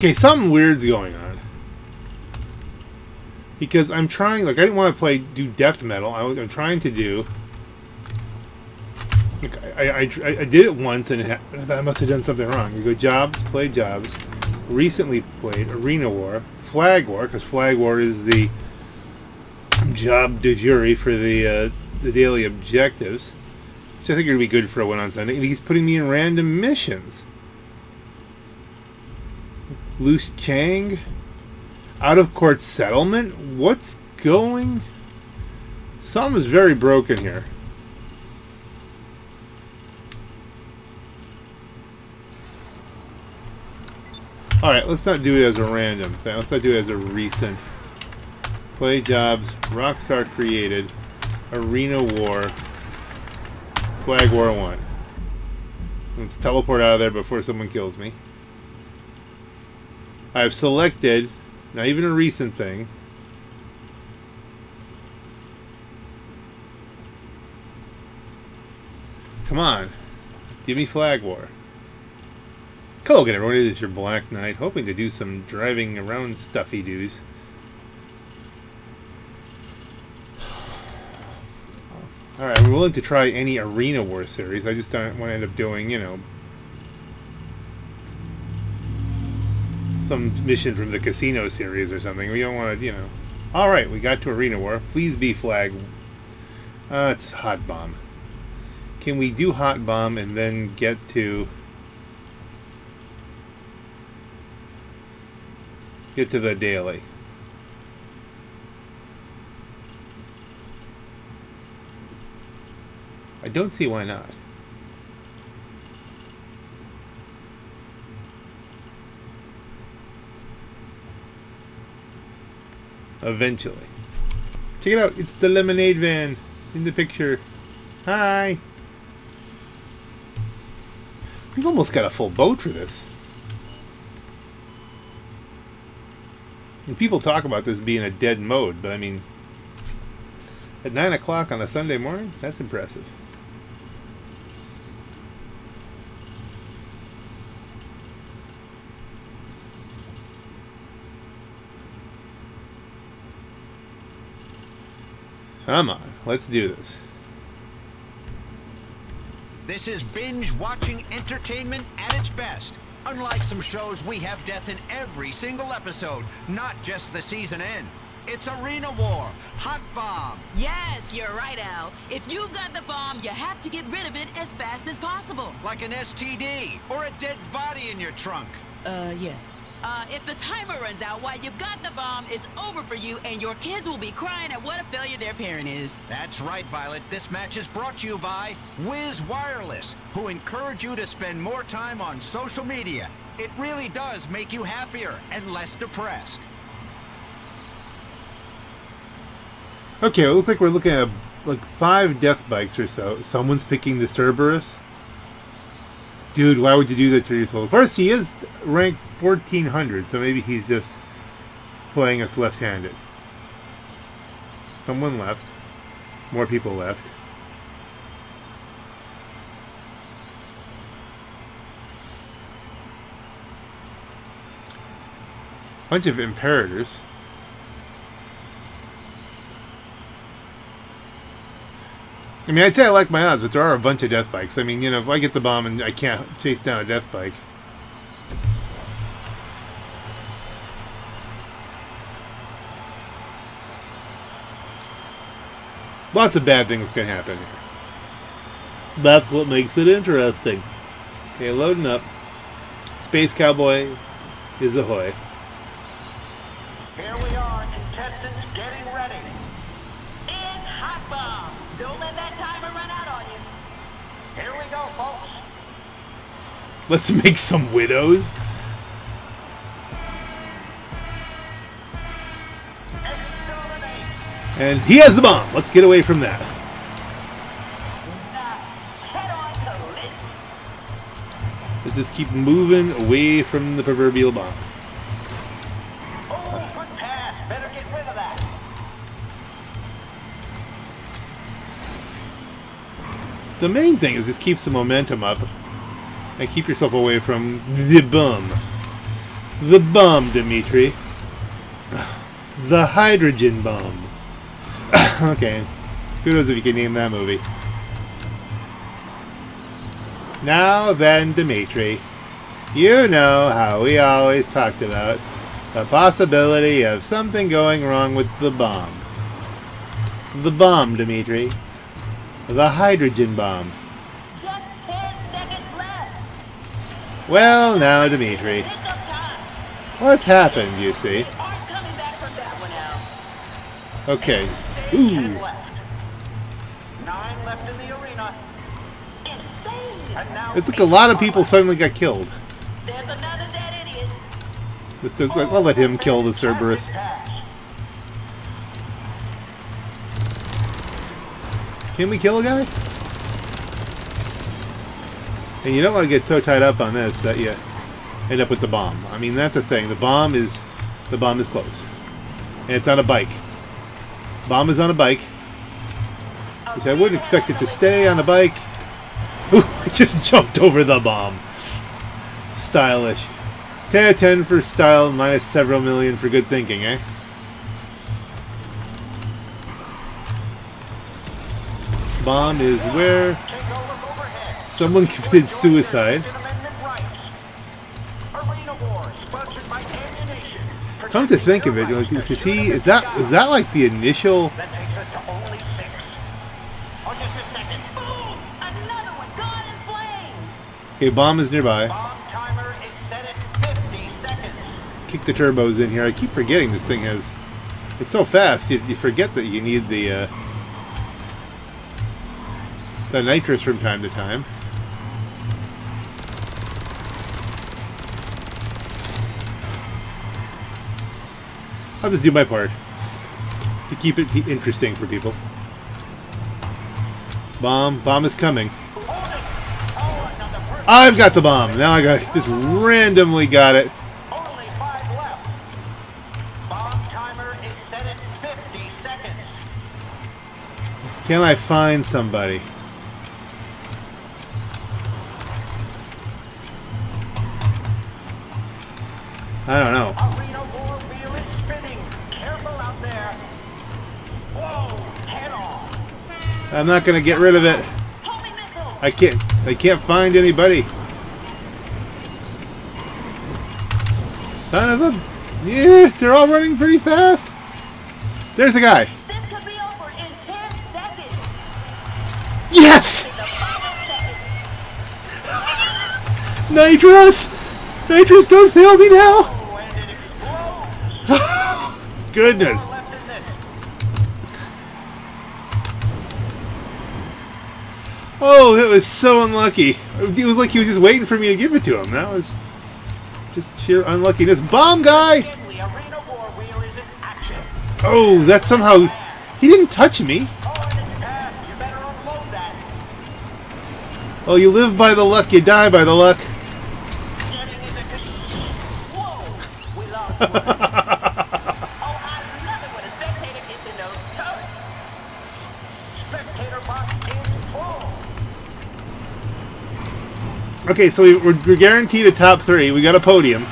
Okay, something weird's going on. Because I'm trying, like, I didn't want to play, do death metal. I, am trying to do... Like, I, I, I, did it once and it I must have done something wrong. You go jobs, play jobs. Recently played Arena War, Flag War, because Flag War is the job de jure for the uh, the daily objectives, which I think to be good for a win on Sunday. And he's putting me in random missions. Loose Cheng? Out of court settlement? What's going? Something's very broken here. Alright, let's not do it as a random thing. Let's not do it as a recent. Play jobs, Rockstar created, Arena War, Flag War 1. Let's teleport out of there before someone kills me. I've selected, not even a recent thing, Come on. Give me Flag War. Hello again everyone, it is your Black Knight, hoping to do some driving around stuffy doos. Alright, I'm willing to try any Arena War series, I just don't want to end up doing, you know, some mission from the casino series or something. We don't want to, you know. All right, we got to Arena War. Please be flag. Uh, it's Hot Bomb. Can we do Hot Bomb and then get to... Get to the daily? I don't see why not. Eventually. Check it out. It's the lemonade van in the picture. Hi. We've almost got a full boat for this. And people talk about this being a dead mode, but I mean, at 9 o'clock on a Sunday morning, that's impressive. Come on, let's do this. This is binge watching entertainment at its best. Unlike some shows, we have death in every single episode, not just the season end. It's Arena War, Hot Bomb. Yes, you're right, Al. If you've got the bomb, you have to get rid of it as fast as possible. Like an STD or a dead body in your trunk. Uh, yeah. Uh, if the timer runs out while you've got the bomb, it's over for you, and your kids will be crying at what a failure their parent is. That's right, Violet. This match is brought to you by Whiz Wireless, who encourage you to spend more time on social media. It really does make you happier and less depressed. Okay, it looks like we're looking at like five death bikes or so. Someone's picking the Cerberus. Dude, why would you do that to yourself? Of course, he is ranked 1400, so maybe he's just playing us left-handed. Someone left. More people left. Bunch of imperators. I mean, I'd say I like my odds, but there are a bunch of death bikes. I mean, you know, if I get the bomb and I can't chase down a death bike. Lots of bad things can happen here. That's what makes it interesting. Okay, loading up. Space Cowboy is ahoy. Here we are, contestants getting ready. It's Hot Bomb. Don't let that timer run out on you. Here we go, folks. Let's make some widows. And he has the bomb. Let's get away from that. Let's just keep moving away from the proverbial bomb. The main thing is just keeps the momentum up and keep yourself away from the bomb. The bomb, Dimitri. The hydrogen bomb. okay. Who knows if you can name that movie. Now then, Dimitri. You know how we always talked about the possibility of something going wrong with the bomb. The bomb, Dimitri. The hydrogen bomb. Well, now, Dimitri. Pick up time. What's happened, you see? Aren't coming back from that one out. Okay. Ooh. Nine left in the arena. Insane. And now It's like a lot of people suddenly got killed. There's another dead idiot. Let's I'll let him kill the Cerberus. Can we kill a guy? And you don't want to get so tied up on this that you end up with the bomb. I mean, that's the thing. The bomb is the bomb is close, and it's on a bike. Bomb is on a bike, which I wouldn't expect it to stay on a bike. Ooh, it just jumped over the bomb. Stylish. 10 out of 10 for style, minus several million for good thinking, eh? Bomb is where someone committed suicide. Come to think of it, is he is that is that like the initial? Okay, bomb is nearby. Bomb timer is set at 50 seconds. Kick the turbos in here. I keep forgetting this thing has. It's so fast. You, you forget that you need the uh, the nitrous from time to time. I'll just do my part to keep it interesting for people. Bomb, bomb is coming. Hold it. Another person. I've got the bomb. Now I got just randomly got it. Only five left. Bomb timer is set at 50 seconds. Can I find somebody? I don't know. Arena War wheel is spinning. Careful out there. Whoa, head on. I'm not gonna get rid of it. I can't. I can't find anybody. Son of a. Yeah, they're all running pretty fast. There's a guy. This could be over in 10 seconds. Yes, nitrous. Nitrous, don't fail me now. Oh, and it explodes. Goodness. More left in this. Oh, that was so unlucky. It was like he was just waiting for me to give it to him. That was just sheer unluckiness. Bomb guy! McKinley, Arena War wheel is in action. Oh, that somehow... He didn't touch me. Oh, and it's passed. You better unload that. Oh, you live by the luck, you die by the luck. Okay, so we, we're, we're guaranteed a top three. We got a podium.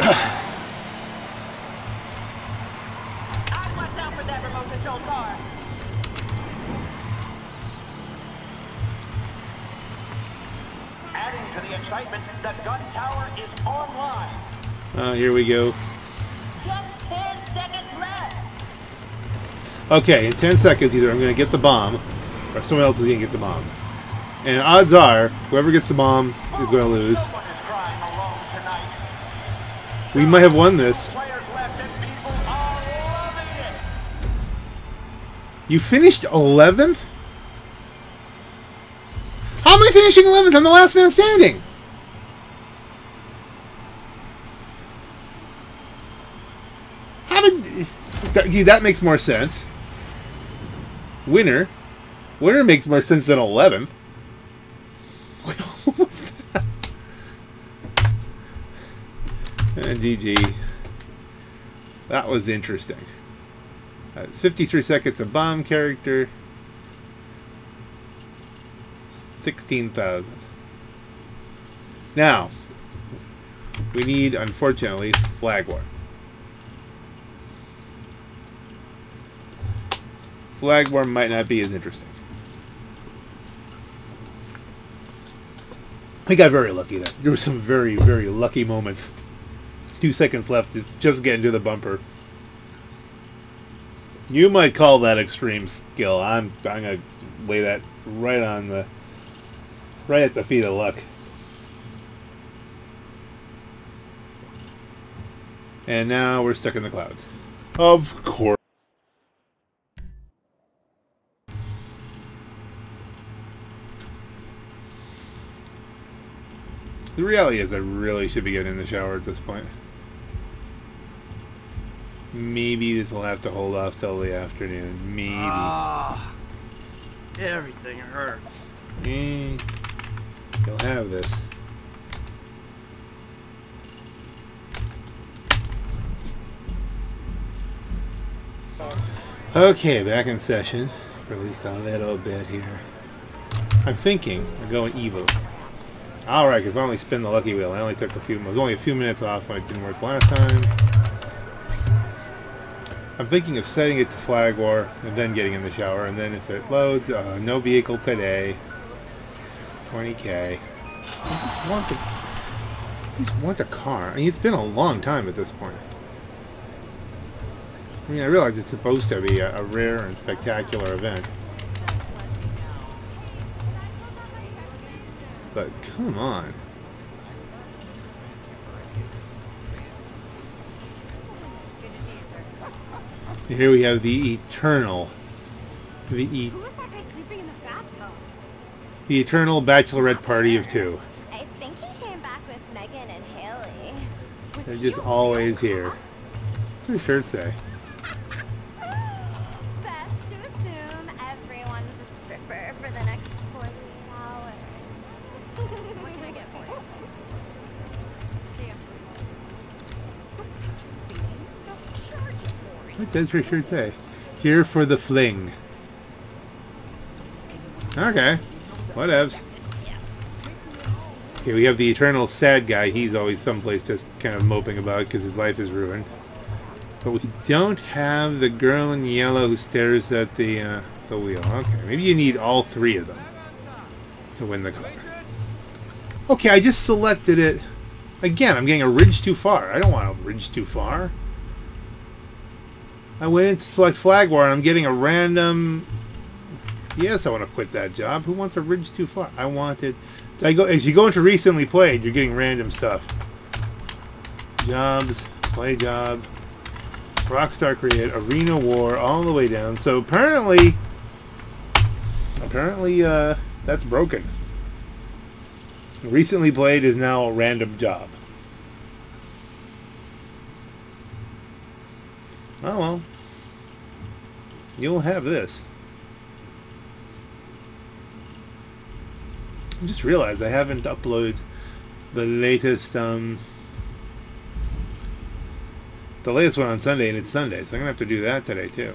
I'd watch out for that remote control car. Adding to the excitement, the gun tower is online. Oh, here we go. Just 10 seconds left. Okay, in 10 seconds either I'm going to get the bomb, or someone else is going to get the bomb. And odds are, whoever gets the bomb is going to lose. We might have won this. You finished 11th? How am I finishing 11th? I'm the last man standing. That makes more sense. Winner. Winner makes more sense than 11th. Wait, what was that? And GG. That was interesting. Uh, it's 53 seconds of bomb character. 16,000. Now, We need, unfortunately, Flag War. Flag War might not be as interesting. I got very lucky there. There were some very, very lucky moments. Two seconds left, just, just getting to the bumper. You might call that extreme skill. I'm, I'm gonna lay that right on the, right at the feet of luck. And now we're stuck in the clouds. Of course. The reality is I really should be getting in the shower at this point. Maybe this will have to hold off till the afternoon. Maybe. Ah, everything hurts. Eh, you'll have this. Okay, back in session. For at least a little bit here. I'm thinking of going Evo. Alright, I can finally spin the lucky wheel. I only took a few, it was only a few minutes off when it didn't work last time. I'm thinking of setting it to flag war and then getting in the shower and then if it loads, uh, no vehicle today. 20k. I just want the I just want a car. I mean it's been a long time at this point. I mean I realize it's supposed to be a, a rare and spectacular event. But come on. Here we have the eternal, the e Who was that guy sleeping in the bathtub? the eternal bachelorette party of two. I think he came back with Megan and Haley. Was They're just always here. What's their shirt say? You for shirt say? Here for the fling. Okay. Whatevs. Okay, we have the eternal sad guy. He's always someplace just kind of moping about because his life is ruined. But we don't have the girl in yellow who stares at the uh, the wheel. Okay, maybe you need all three of them to win the car. Okay, I just selected it. Again, I'm getting a ridge too far. I don't want a ridge too far. I went in to select flag war and I'm getting a random Yes, I want to quit that job. Who wants a ridge too far? I wanted I go as you go into recently played, you're getting random stuff. Jobs, play job, Rockstar create, Arena War, all the way down. So apparently apparently uh that's broken. Recently played is now a random job. Oh well. You'll have this. I just realized I haven't uploaded the latest um the latest win on Sunday and it's Sunday, so I'm gonna have to do that today too.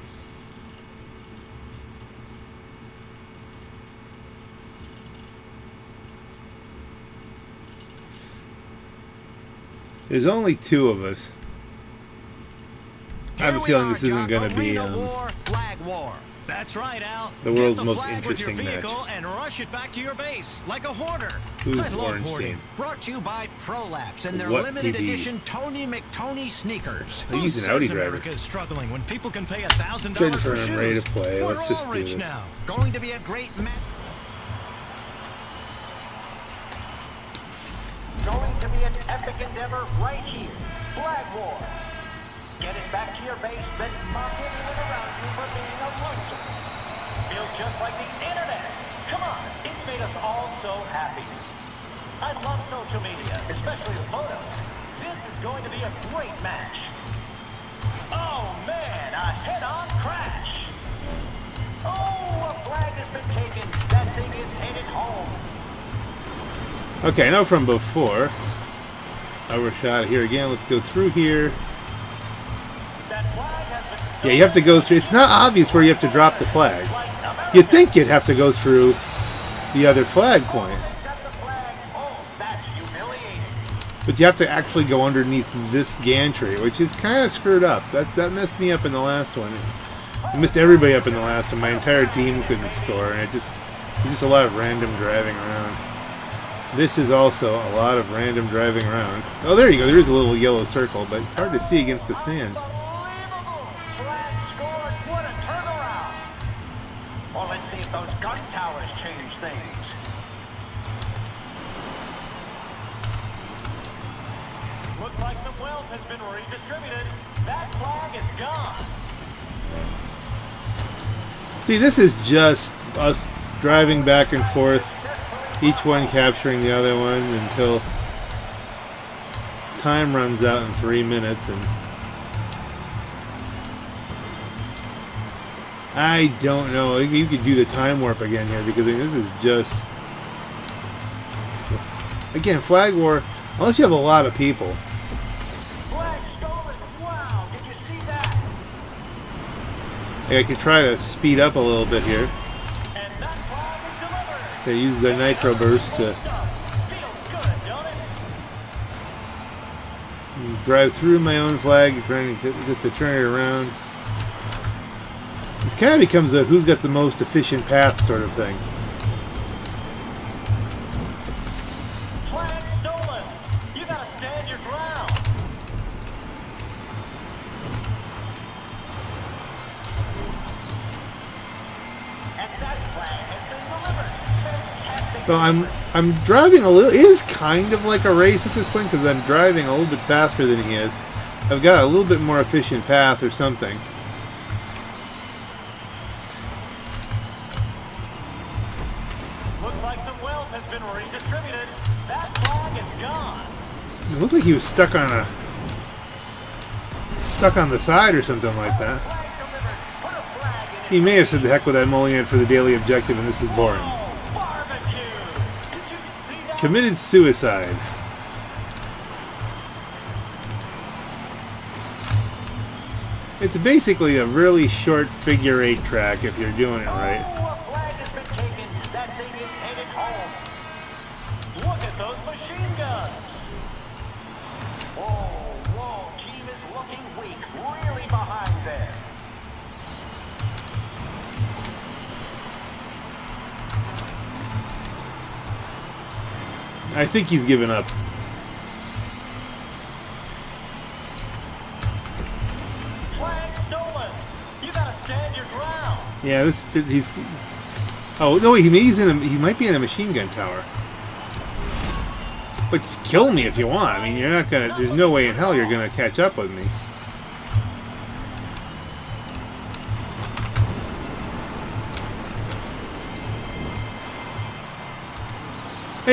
There's only two of us. I have a feeling are, this isn't going to be um, war, flag war. That's right, Al. The Get world's the most flag with your interesting match. and rush it back to your base like a hoarder. Who's I love orange hoarding. team? Brought to you by Prolaps and their What limited TV? edition Tony McTony sneakers. I Who use an says Audi driver. America is struggling when people can pay a thousand dollars for for ready to play. We're Let's just all do rich this. now. Going to be a great match. Going to be an epic endeavor right here. Flag War. Get it back to your base, then mock anyone around you for being a loser. Feels just like the internet. Come on, it's made us all so happy. I love social media, especially the photos. This is going to be a great match. Oh man, a head-on crash. Oh, a flag has been taken. That thing is headed home. Okay, now from before. Overshot here again. Let's go through here. Yeah, you have to go through. It's not obvious where you have to drop the flag. You'd think you'd have to go through the other flag point. But you have to actually go underneath this gantry, which is kind of screwed up. That that messed me up in the last one. I missed everybody up in the last one. My entire team couldn't score, and it just it's just a lot of random driving around. This is also a lot of random driving around. Oh, there you go. There is a little yellow circle, but it's hard to see against the sand. See, this is just us driving back and forth, each one capturing the other one until time runs out in three minutes and I don't know. You could do the time warp again here because I mean, this is just again flag war. Unless you have a lot of people, Flag stolen. Wow, did you see that? I could try to speed up a little bit here. They use their nitro burst to drive through my own flag, trying to just to turn it around. This kind of becomes a who's got the most efficient path sort of thing. So I'm I'm driving a little. It is kind of like a race at this point because I'm driving a little bit faster than he is. I've got a little bit more efficient path or something. Looks like some wealth has been redistributed. That flag is gone. It looked like he was stuck on a stuck on the side or something like that. Flag delivered. Put a flag in it. He may have said the heck with that mulligan for the daily objective, and this is boring. Committed suicide. It's basically a really short figure eight track if you're doing it right. Think he's given up. Flag stolen. You gotta stand your ground. Yeah, this he's. Oh no, he he's in a, he might be in a machine gun tower. But kill me if you want. I mean, you're not gonna. There's no way in hell you're gonna catch up with me.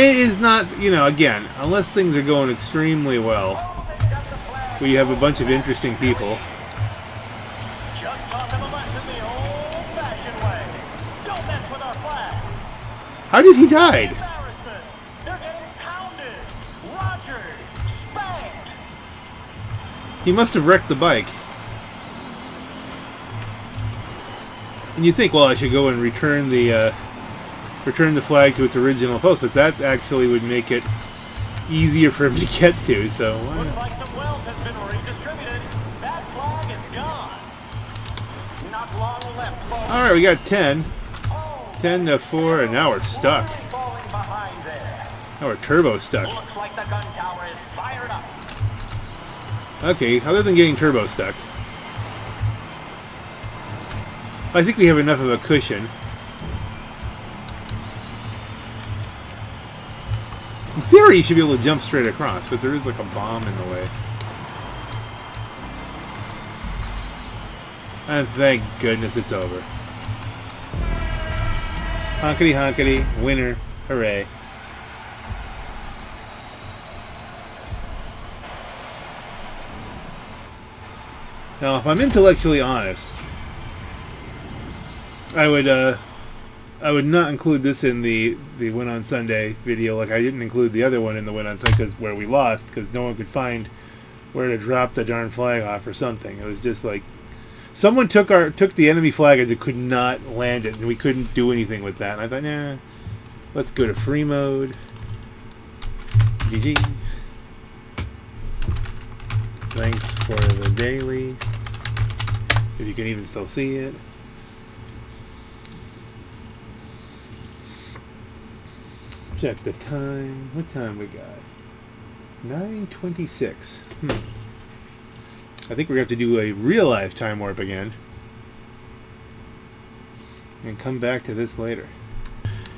It is not, you know, again, unless things are going extremely well, they got the flag. where you have a bunch of interesting people. Just taught them a lesson the old-fashioned way. Don't mess with our flag. How did he die? Embarrassment. They're getting pounded. Roger. Spanked. He must have wrecked the bike. And you think, well, I should go and return the uh, return the flag to its original post, but that actually would make it easier for him to get to. So, Looks like some wealth has been redistributed. That flag is gone. Not long left, folks. all right, we got ten. Oh, 10 to 4, and now we're stuck. falling behind there. Now we're turbo stuck. Looks like the gun tower is fired up. Okay, other than getting turbo stuck. I think we have enough of a cushion. In theory, you should be able to jump straight across, but there is like a bomb in the way. And thank goodness it's over. Honkety honkety, winner, hooray. Now, if I'm intellectually honest, I would uh, I would not include this in the the win on Sunday video. Like I didn't include the other one in the win on Sunday because where we lost because no one could find where to drop the darn flag off or something. It was just like someone took our took the enemy flag and they could not land it, and we couldn't do anything with that. And I thought, nah, let's go to free mode. GG. Thanks for the daily. If you can even still see it. Check the time. What time we got? 9.26. Hmm. I think we're going to have to do a real life time warp again. And come back to this later.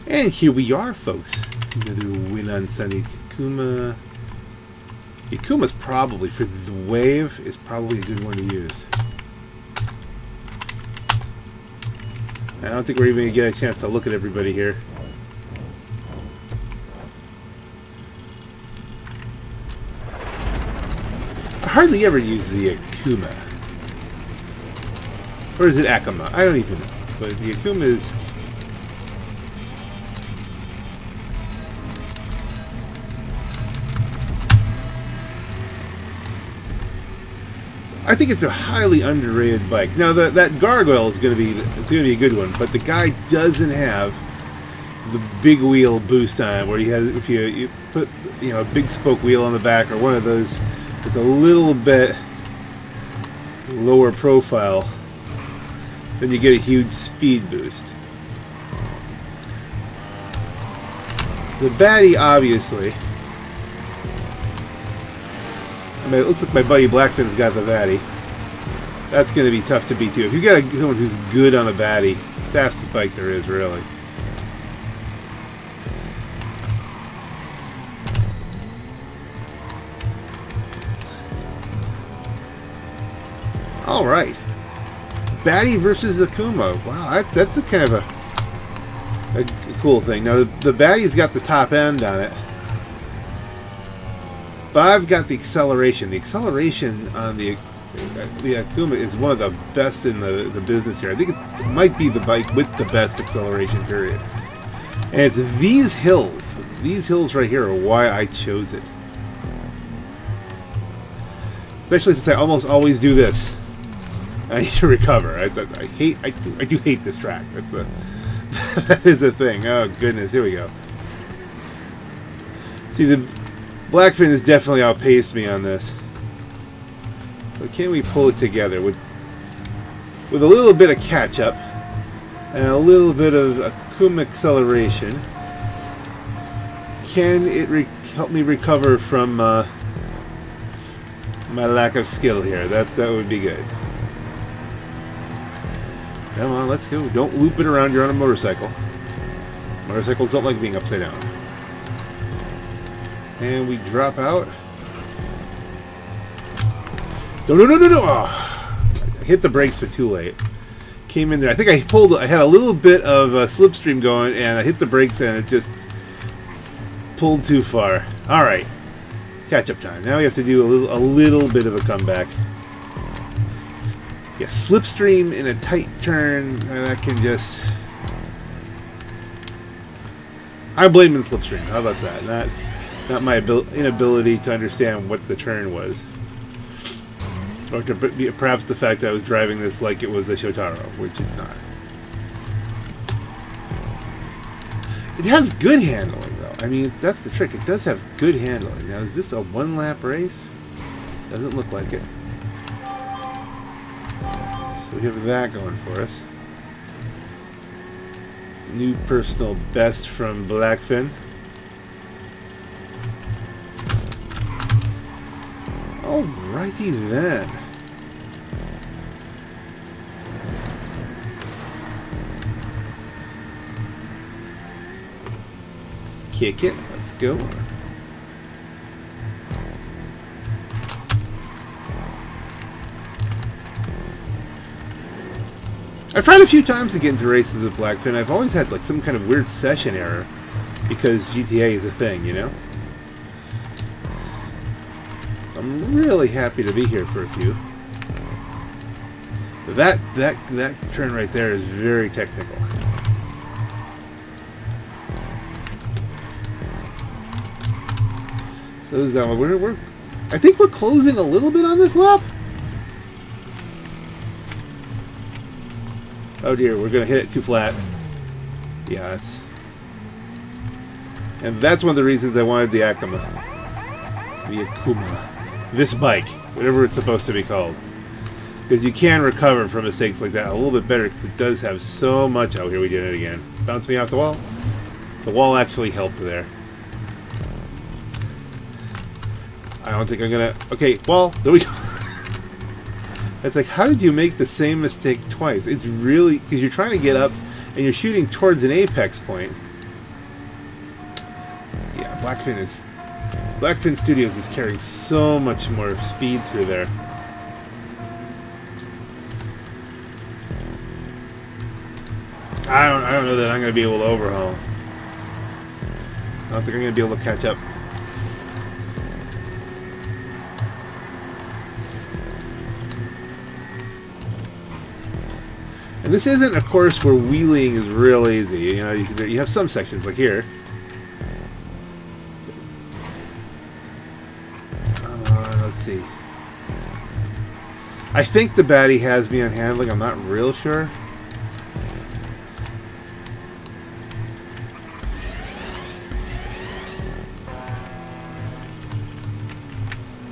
And here we are, folks. Another win on Sunny Kuma. Yakuma's probably, for the wave, is probably a good one to use. I don't think we're even going to get a chance to look at everybody here. Hardly ever use the Akuma. Or is it Akuma? I don't even know. But the Akuma is... I think it's a highly underrated bike. Now the, that gargoyle is going to be it's going to be a good one, but the guy doesn't have the big wheel boost on where you have if you, you put you know a big spoke wheel on the back or one of those, it's a little bit lower profile. Then you get a huge speed boost. The Bati, obviously. I mean, it looks like my buddy Blackfin's got the Bati. That's going to be tough to beat too. If you got someone who's good on a Bati, fastest bike there is, really. All right, Bati versus Akuma. Wow, that, that's a kind of a, a cool thing. Now the, the Bati's got the top end on it, but I've got the acceleration. The acceleration on the the Akuma is one of the best in the, the business here. I think it might be the bike with the best acceleration, period. And it's these hills. These hills right here are why I chose it. Especially since I almost always do this. I need to recover. I, I hate. I, I do hate this track. That's a that is a thing. Oh goodness, here we go. See the Blackfin has definitely outpaced me on this. But can we pull it together with with a little bit of catch up and a little bit of Akuma acceleration? Can it help me recover from uh, my lack of skill here? That that would be good. Come on, let's go. Don't loop it around. You're on a motorcycle. Motorcycles don't like being upside down. And we drop out. No, no, no, no, no! Oh, hit the brakes, but too late. Came in there. I think I pulled. I had a little bit of a slipstream going, and I hit the brakes, and it just pulled too far. All right, catch-up time. Now we have to do a little, a little bit of a comeback yeah, slipstream in a tight turn, that can just... I'm blaming slipstream. How about that? Not, not my inability to understand what the turn was. Or to, perhaps the fact that I was driving this like it was a Shotaro, which it's not. It has good handling, though. I mean, that's the trick. It does have good handling. Now, is this a one-lap race? Doesn't look like it. So we have that going for us. New personal best from Blackfin. Alrighty then. Kick it. Let's go. I've tried a few times to get into races with Blackfin. I've always had like some kind of weird session error because GTA is a thing, you know? I'm really happy to be here for a few. That that that turn right there is very technical. So is that we're we're I think we're closing a little bit on this lap. Oh dear, we're going to hit it too flat. Yeah, that's... And that's one of the reasons I wanted the Akuma. The Akuma. this bike, whatever it's supposed to be called. Because you can recover from mistakes like that a little bit better because it does have so much... Oh, here we did it again. Bounce me off the wall. The wall actually helped there. I don't think I'm gonna... Okay, well, there we go. It's like, how did you make the same mistake twice? It's really... Because you're trying to get up and you're shooting towards an apex point. Yeah, Blackfin is... Blackfin Studios is carrying so much more speed through there. I don't, I don't know that I'm going to be able to overhaul. I don't think I'm going to be able to catch up. And this isn't a course where wheeling is real easy. You know, you, you have some sections like here. Uh, let's see. I think the Bati has me on handling. I'm not real sure.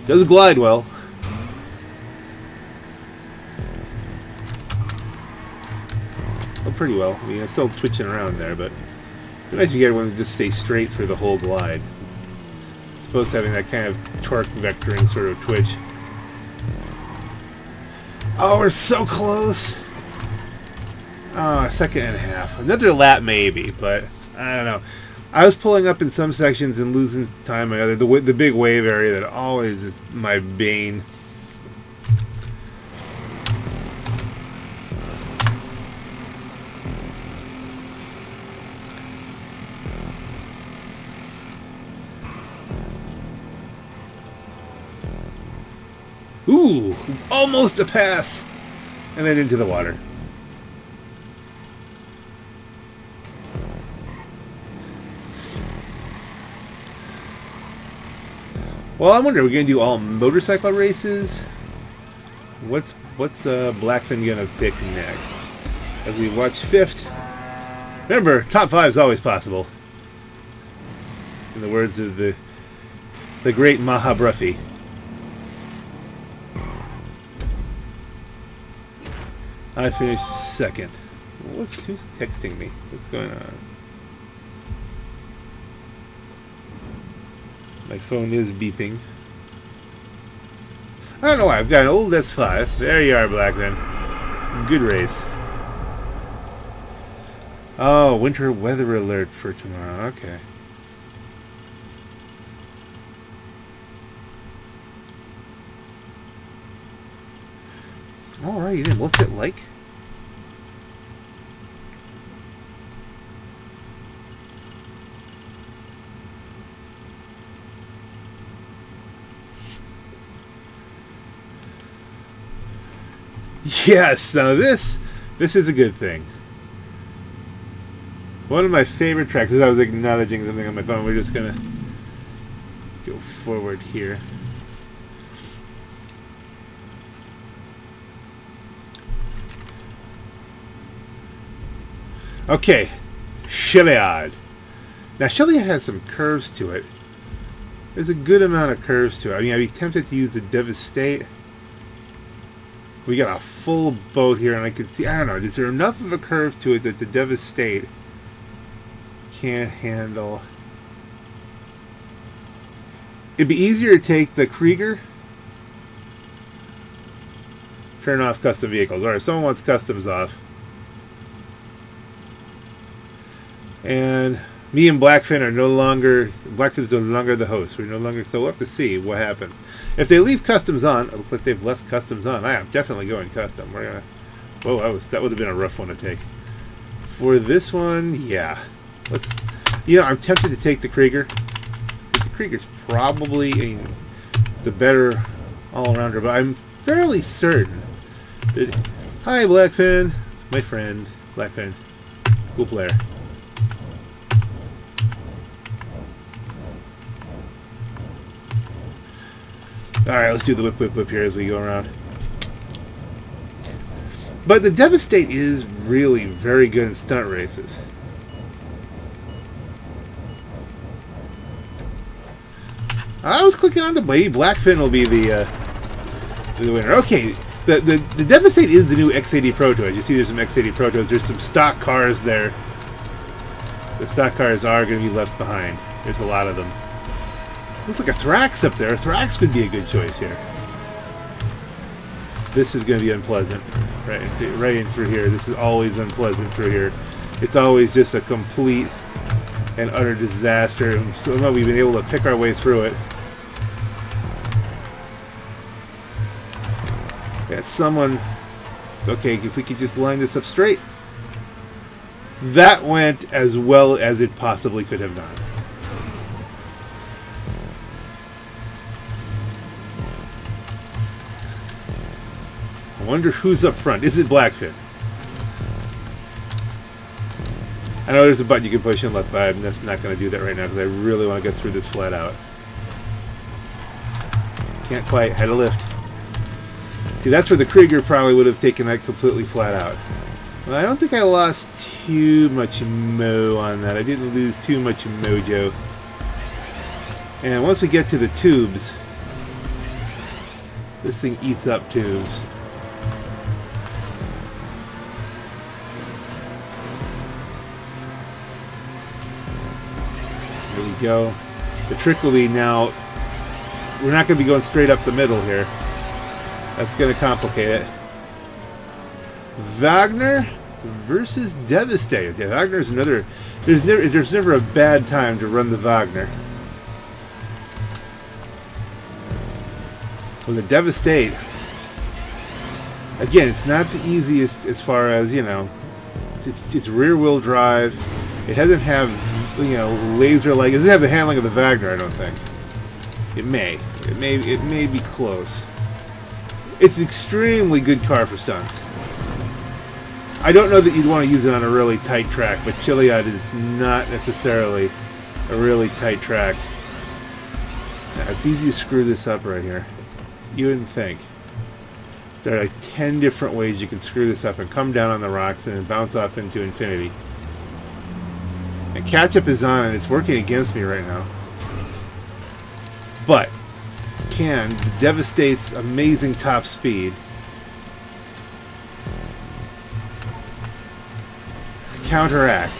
Does glide well. Pretty well. I mean, it's still twitching around there, but it's nice you get one to just stay straight through the whole glide. Supposed to having that kind of torque vectoring sort of twitch. Oh, we're so close. Oh, a second and a half. Another lap maybe, but I don't know. I was pulling up in some sections and losing time in other. The, the big wave area that always is my bane. Ooh, almost a pass. And then into the water. Well, I wonder, are we going to do all motorcycle races? What's what's uh, Blackfin going to pick next? As we watch fifth. Remember, top five is always possible. In the words of the the great Mahabruffy. I finished second. What's who's texting me? What's going on? My phone is beeping. I don't know why. I've got an old S5. There you are, Blackman. Good race. Oh, winter weather alert for tomorrow. Okay. Alrighty then. What's it like? Yes, now this this is a good thing. One of my favorite tracks, as I was acknowledging something on my phone, we're just gonna go forward here. Okay, Chiliad. Now Chiliad has some curves to it. There's a good amount of curves to it. I mean, I'd be tempted to use the Devastate. We got a full boat here, and I can see, I don't know, is there enough of a curve to it that the Devastate can't handle? It'd be easier to take the Krieger, turn off custom vehicles. Alright, someone wants customs off. And me and Blackfin are no longer, Blackfin's no longer the host. We're no longer, so we'll have to see what happens. If they leave customs on, it looks like they've left customs on. I am definitely going custom. We're gonna, whoa, that, was, that would have been a rough one to take. For this one, yeah. Let's, you know, I'm tempted to take the Krieger. The Krieger's probably a, the better all-rounder, but I'm fairly certain that, hi Blackfin, it's my friend, Blackfin, cool player. Alright, let's do the whip whip whip here as we go around. But the Devastate is really very good in stunt races. I was clicking on the maybe Blackfin will be the uh, the winner. Okay, the, the the Devastate is the new X80 Proto. You see, there's some X80 Protos. There's some stock cars there. The stock cars are going to be left behind. There's a lot of them. Looks like a Thrax up there. A Thrax could be a good choice here. This is going to be unpleasant. Right, right in through here. This is always unpleasant through here. It's always just a complete and utter disaster. And somehow we've been able to pick our way through it. Got someone... Okay, if we could just line this up straight. That went as well as it possibly could have done. I wonder who's up front. Is it Blackfin? I know there's a button you can push in left, but I'm just not going to do that right now because I really want to get through this flat out. Can't quite. Had a lift. See, that's where the Krieger probably would have taken that completely flat out. Well, I don't think I lost too much mo on that. I didn't lose too much mojo. And once we get to the tubes, this thing eats up tubes. Go. The trick will be now, we're not going to be going straight up the middle here. That's going to complicate it. Vagner versus Deveste Eight. Yeah, Vagner's another. There's never there's never a bad time to run the Vagner. With the Deveste Eight, again, it's not the easiest as far as you know. It's it's, it's rear wheel drive. It doesn't have you know laser like. It doesn't have the handling of the Vagner. I don't think. It may. It may. It may be close. It's an extremely good car for stunts. I don't know that you'd want to use it on a really tight track, but Chiliad is not necessarily a really tight track. Now, it's easy to screw this up right here. You wouldn't think. There are like 10 different ways you can screw this up and come down on the rocks and bounce off into infinity. And catch-up is on and it's working against me right now. But, can devastates amazing top speed counteract.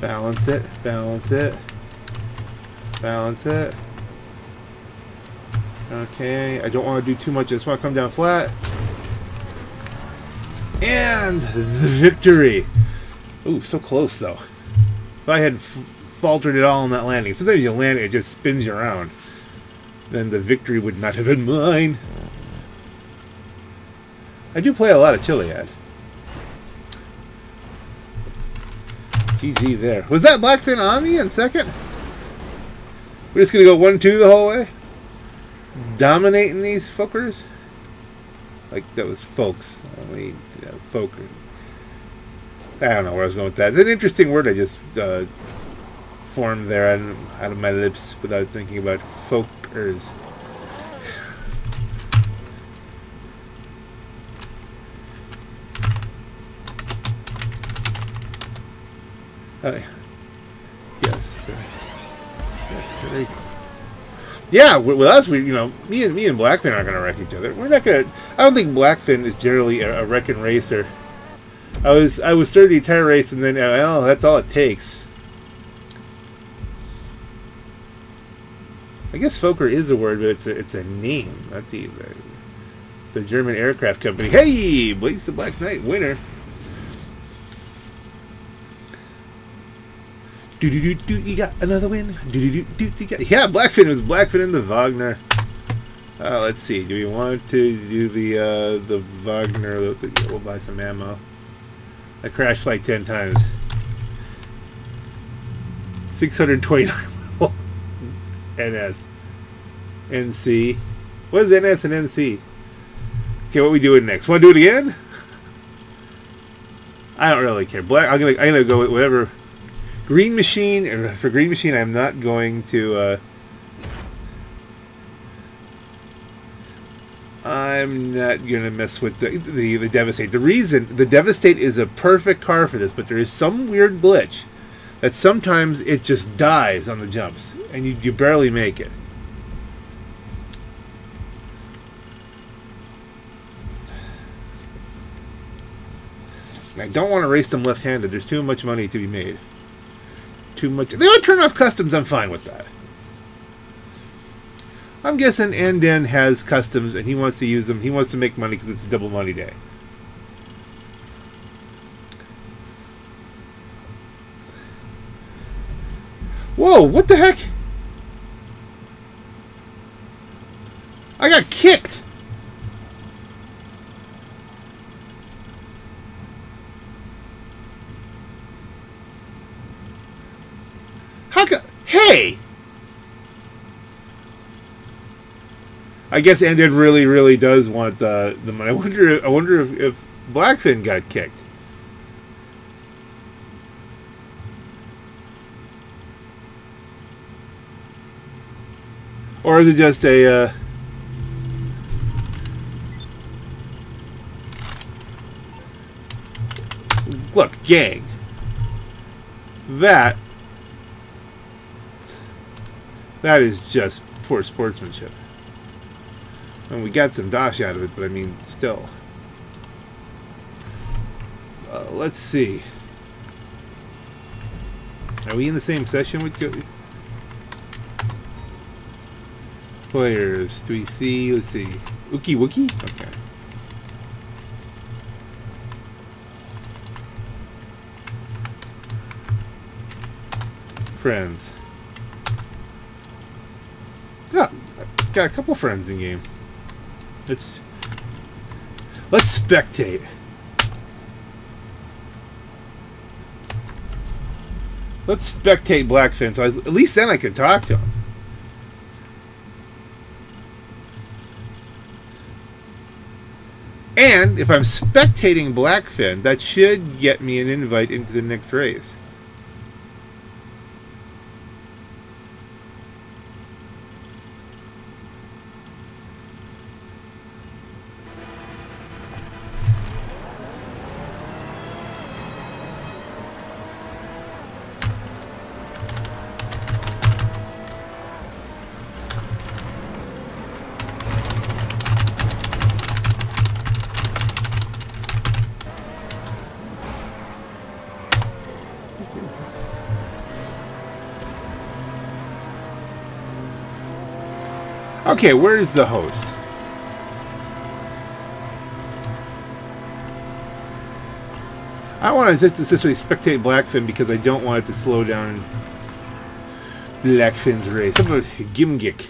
Balance it, balance it, balance it. Okay, I don't want to do too much. I just want to come down flat. And the victory. Ooh, so close though. If I had faltered at all in that landing, sometimes you land it just spins you around. Then the victory would not have been mine. I do play a lot of Chiliad. GG there. Was that Blackfin on me in second? We're just going to go 1-2 the whole way? Dominating these fuckers? Like, that was folks. Mean, you know, folk. I don't know where I was going with that. It's an interesting word I just uh, formed there out of my lips without thinking about folkers. Uh, yes. Yes. Yeah, with, with us, we you know, me and me and Blackfin aren't going to wreck each other. We're not to. I don't think Blackfin is generally a, a wrecking racer. I was I was starting the entire race, and then oh, that's all it takes. I guess Fokker is a word, but it's a, it's a name. That's the the German aircraft company. Hey, Blaze the Black Knight winner. Do do do do. You got another win. Do do do do. You got yeah. Blackfin was Blackfin in the Vagner. Uh, let's see. Do we want to do the uh, the Vagner? We'll buy some ammo. I crashed like ten times. 629 level. NS. NC. What is NS and NC? Okay, what we doing next? Want to do it again? I don't really care. Black. I'm gonna. I'm gonna go with whatever. Green Machine. For Green Machine, I'm not going to. Uh, I'm not gonna mess with the, the the Deveste Eight. The reason the Deveste Eight is a perfect car for this, but there is some weird glitch that sometimes it just dies on the jumps and you, you barely make it. I don't want to race them left-handed. There's too much money to be made. Too much. They don't turn off customs. I'm fine with that. I'm guessing Anden has customs and he wants to use them. He wants to make money because it's a double money day. Whoa, what the heck? I got kicked. How Hey! I guess Anden really, really does want the the money. I wonder. I wonder if, if Blackfin got kicked. Or is it just a... Uh, look, gang. That... That is just poor sportsmanship. And we got some dosh out of it, but I mean, still. Uh, let's see. Are we in the same session with... Go Players. Do we see? Let's see. Ookie Wookie? Okay. Friends. Yeah, got a couple friends in game. Let's let's spectate. Let's spectate Blackfin, so at least then I can talk to him. And if I'm spectating Blackfin, that should get me an invite into the next race. Okay, where is the host? I want to just essentially spectate Blackfin because I don't want it to slow down Blackfin's race. How about Gimgik?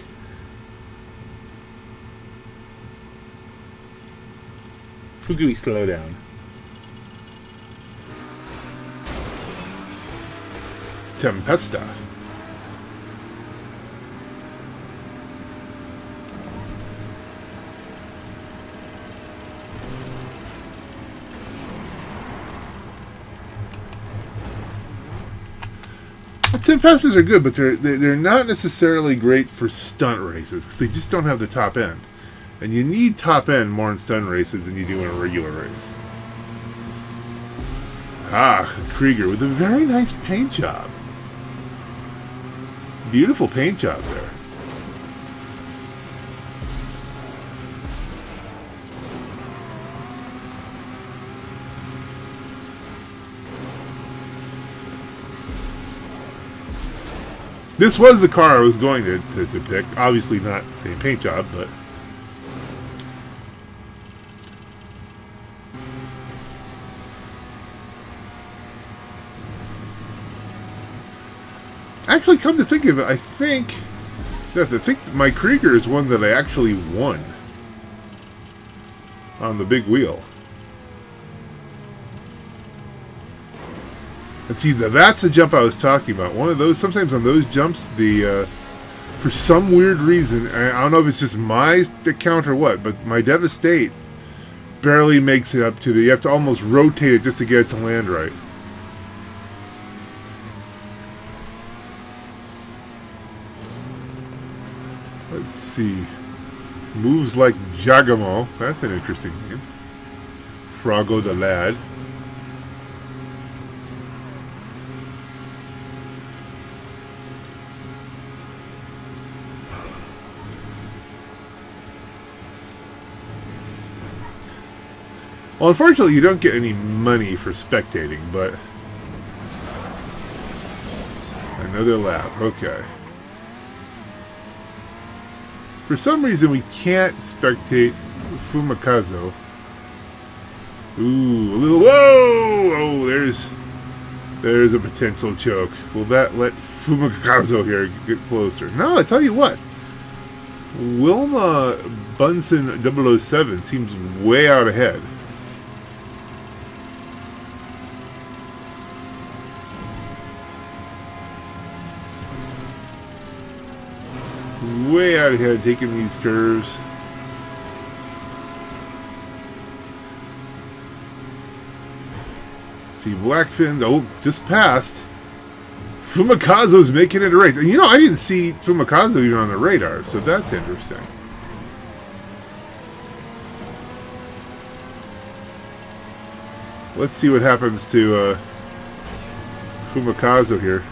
Who can we slow down? Tempesta. Tempestas are good, but they're they're not necessarily great for stunt races because they just don't have the top end, and you need top end more in stunt races than you do in a regular race. Ah, Krieger with a very nice paint job. Beautiful paint job there. This was the car I was going to, to, to pick. Obviously not the same paint job, but... Actually, come to think of it, I think... I think my Krieger is one that I actually won. On the big wheel. And see, that's the jump I was talking about. One of those, sometimes on those jumps, the, uh, for some weird reason, I don't know if it's just my account or what, but my Deveste Eight barely makes it up to the, you have to almost rotate it just to get it to land right. Let's see. Moves like Jagamo. That's an interesting name. Froggo the Lad. Well, unfortunately, you don't get any money for spectating, but another lap. Okay. For some reason, we can't spectate Fumikazo. Ooh, a little. Whoa! Oh, there's there's a potential choke. Will that let Fumikazo here get closer? No, I tell you what. Wilma Bunsen 007 seems way out ahead. Way out ahead taking these curves. See, Blackfin, oh, just passed. Fumikazo's making it a race. And you know, I didn't see Fumikazo even on the radar, so that's interesting. Let's see what happens to uh, Fumikazo here.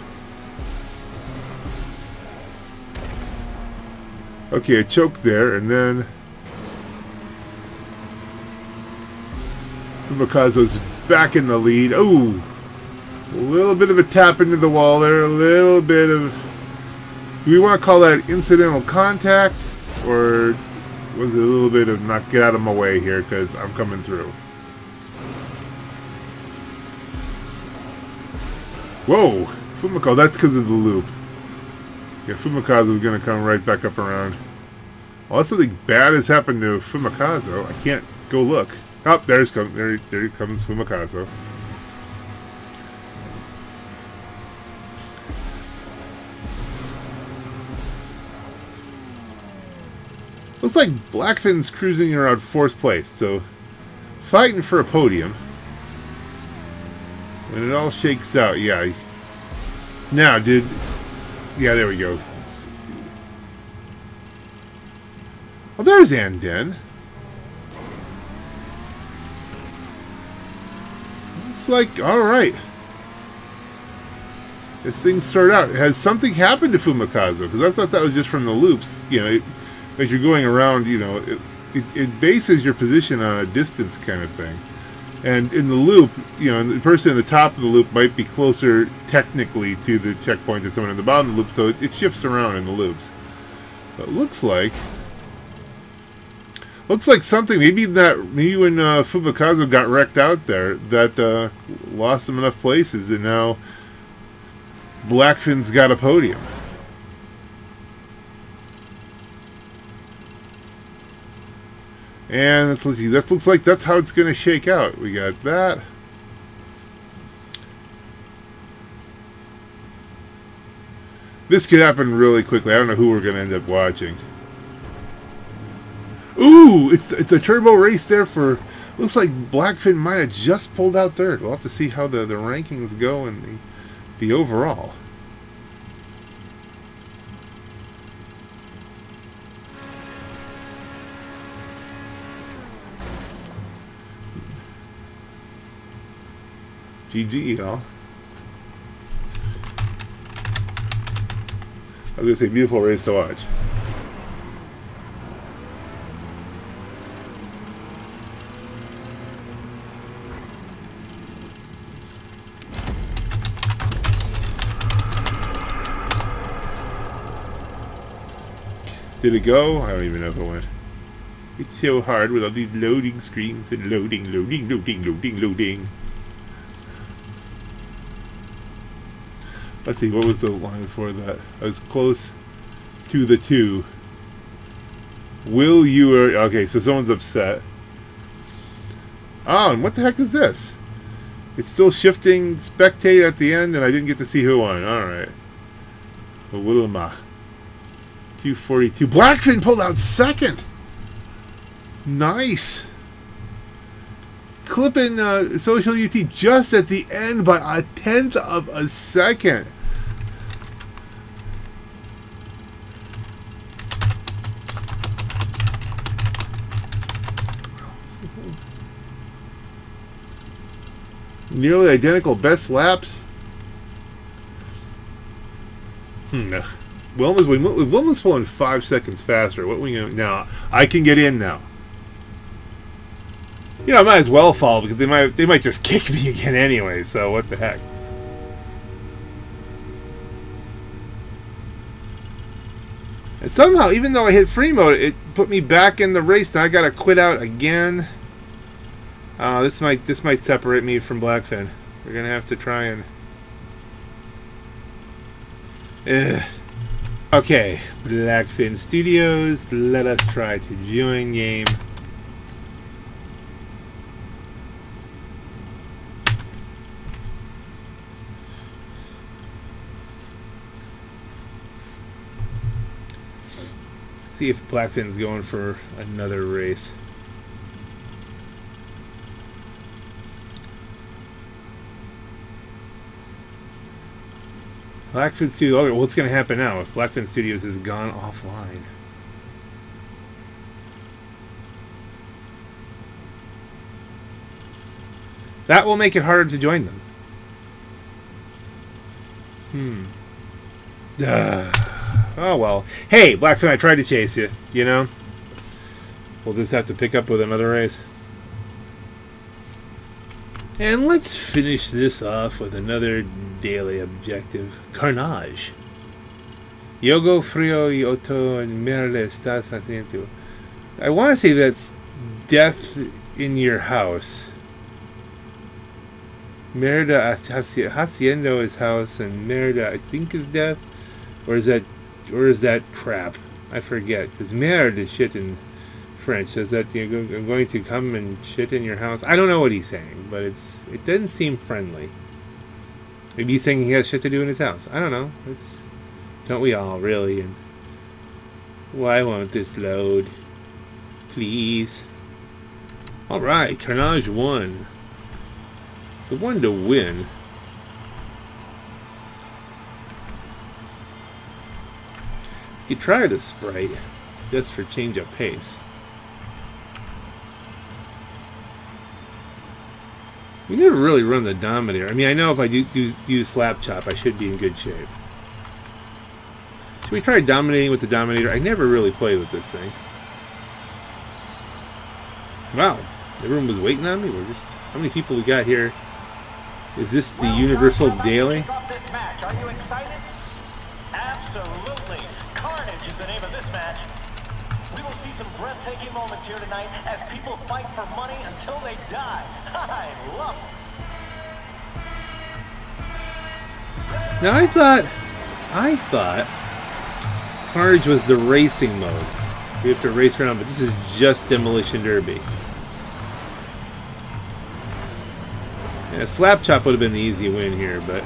Okay, a choke there, and then Fumikazo's back in the lead. Oh, a little bit of a tap into the wall there, a little bit of... Do we want to call that incidental contact, or was it a little bit of not get out of my way here because I'm coming through? Whoa! Fumikazo, that's because of the loop. Yeah, Fumikazo is going to come right back up around. Unless something bad has happened to Fumikazo, I can't go look. Oh, there's come there there comes Fumikazo. Looks like Blackfin's cruising around fourth place, so fighting for a podium. When it all shakes out, yeah. Now, did yeah, there we go. Oh, there's Anden. It's like, alright. This thing started out. Has something happened to Fumikazo? Because I thought that was just from the loops. You know, it, as you're going around, you know, it, it, it bases your position on a distance kind of thing. And in the loop, you know, the person in the top of the loop might be closer technically to the checkpoint than someone in the bottom of the loop, so it, it shifts around in the loops. But looks like looks like something maybe that maybe when uh, got wrecked out there that uh, lost him enough places and now Blackfin's got a podium. And let's, let's see, that looks like that's how it's going to shake out. We got that. This could happen really quickly. I don't know who we're going to end up watching. Ooh, it's it's a turbo race there for. Looks like Blackfin might have just pulled out third. We'll have to see how the, the rankings go and the, the overall. GG, y'all. I was to say, beautiful race to watch. Did it go? I don't even know if it went. It's so hard with all these loading screens and loading, loading, loading, loading, loading. Let's see, what was the line before that? I was close to the two. Will you... Okay, so someone's upset. Oh, and what the heck is this? It's still shifting spectate at the end, and I didn't get to see who won. Alright. Wilma. 242. Blackfin pulled out second. Nice. Clipping uh, Social UT just at the end by a tenth of a second. Nearly identical best laps. Hmm. Wilma's Wilma's pulling five seconds faster. What we now? I can get in now. You know, I might as well fall because they might they might just kick me again anyway. So what the heck? And somehow, even though I hit free mode, it put me back in the race. Now I gotta quit out again. Uh, this might this might separate me from Blackfin. We're gonna have to try and. Ugh. Okay, Blackfin Studios. Let us try to join game. See if Blackfin's going for another race. Blackfin Studios. Okay, what's going to happen now if Blackfin Studios has gone offline? That will make it harder to join them. Hmm. Duh. Oh well. Hey, Blackfin, I tried to chase you. You know. We'll just have to pick up with another race. And let's finish this off with another daily objective. Carnage. Yogo frio yoto and merle estás haciendo. I want to say that's death in your house. Merda haciendo is house and merda I think is death. Or is that or is that crap? I forget. Because merde is shit in French. Says that you're I'm going to come and shit in your house. I don't know what he's saying, but it's it doesn't seem friendly. Maybe he's saying he has shit to do in his house. I don't know. It's don't we all really? And why won't this load? Please. All right, Carnage won. The one to win. You try the sprite, just for change of pace. We never really run the Dominator. I mean, I know if I do, do use Slap Chop, I should be in good shape. Should we try dominating with the Dominator? I never really played with this thing. Wow, everyone was waiting on me. We're just how many people we got here? Is this the Well, Universal Josh, how about we Daily? Here tonight as people fight for money until they die. I love it. Now I thought, I thought Carnage was the racing mode. We have to race around, but this is just Demolition Derby. Yeah, Slap Chop would have been the easy win here, but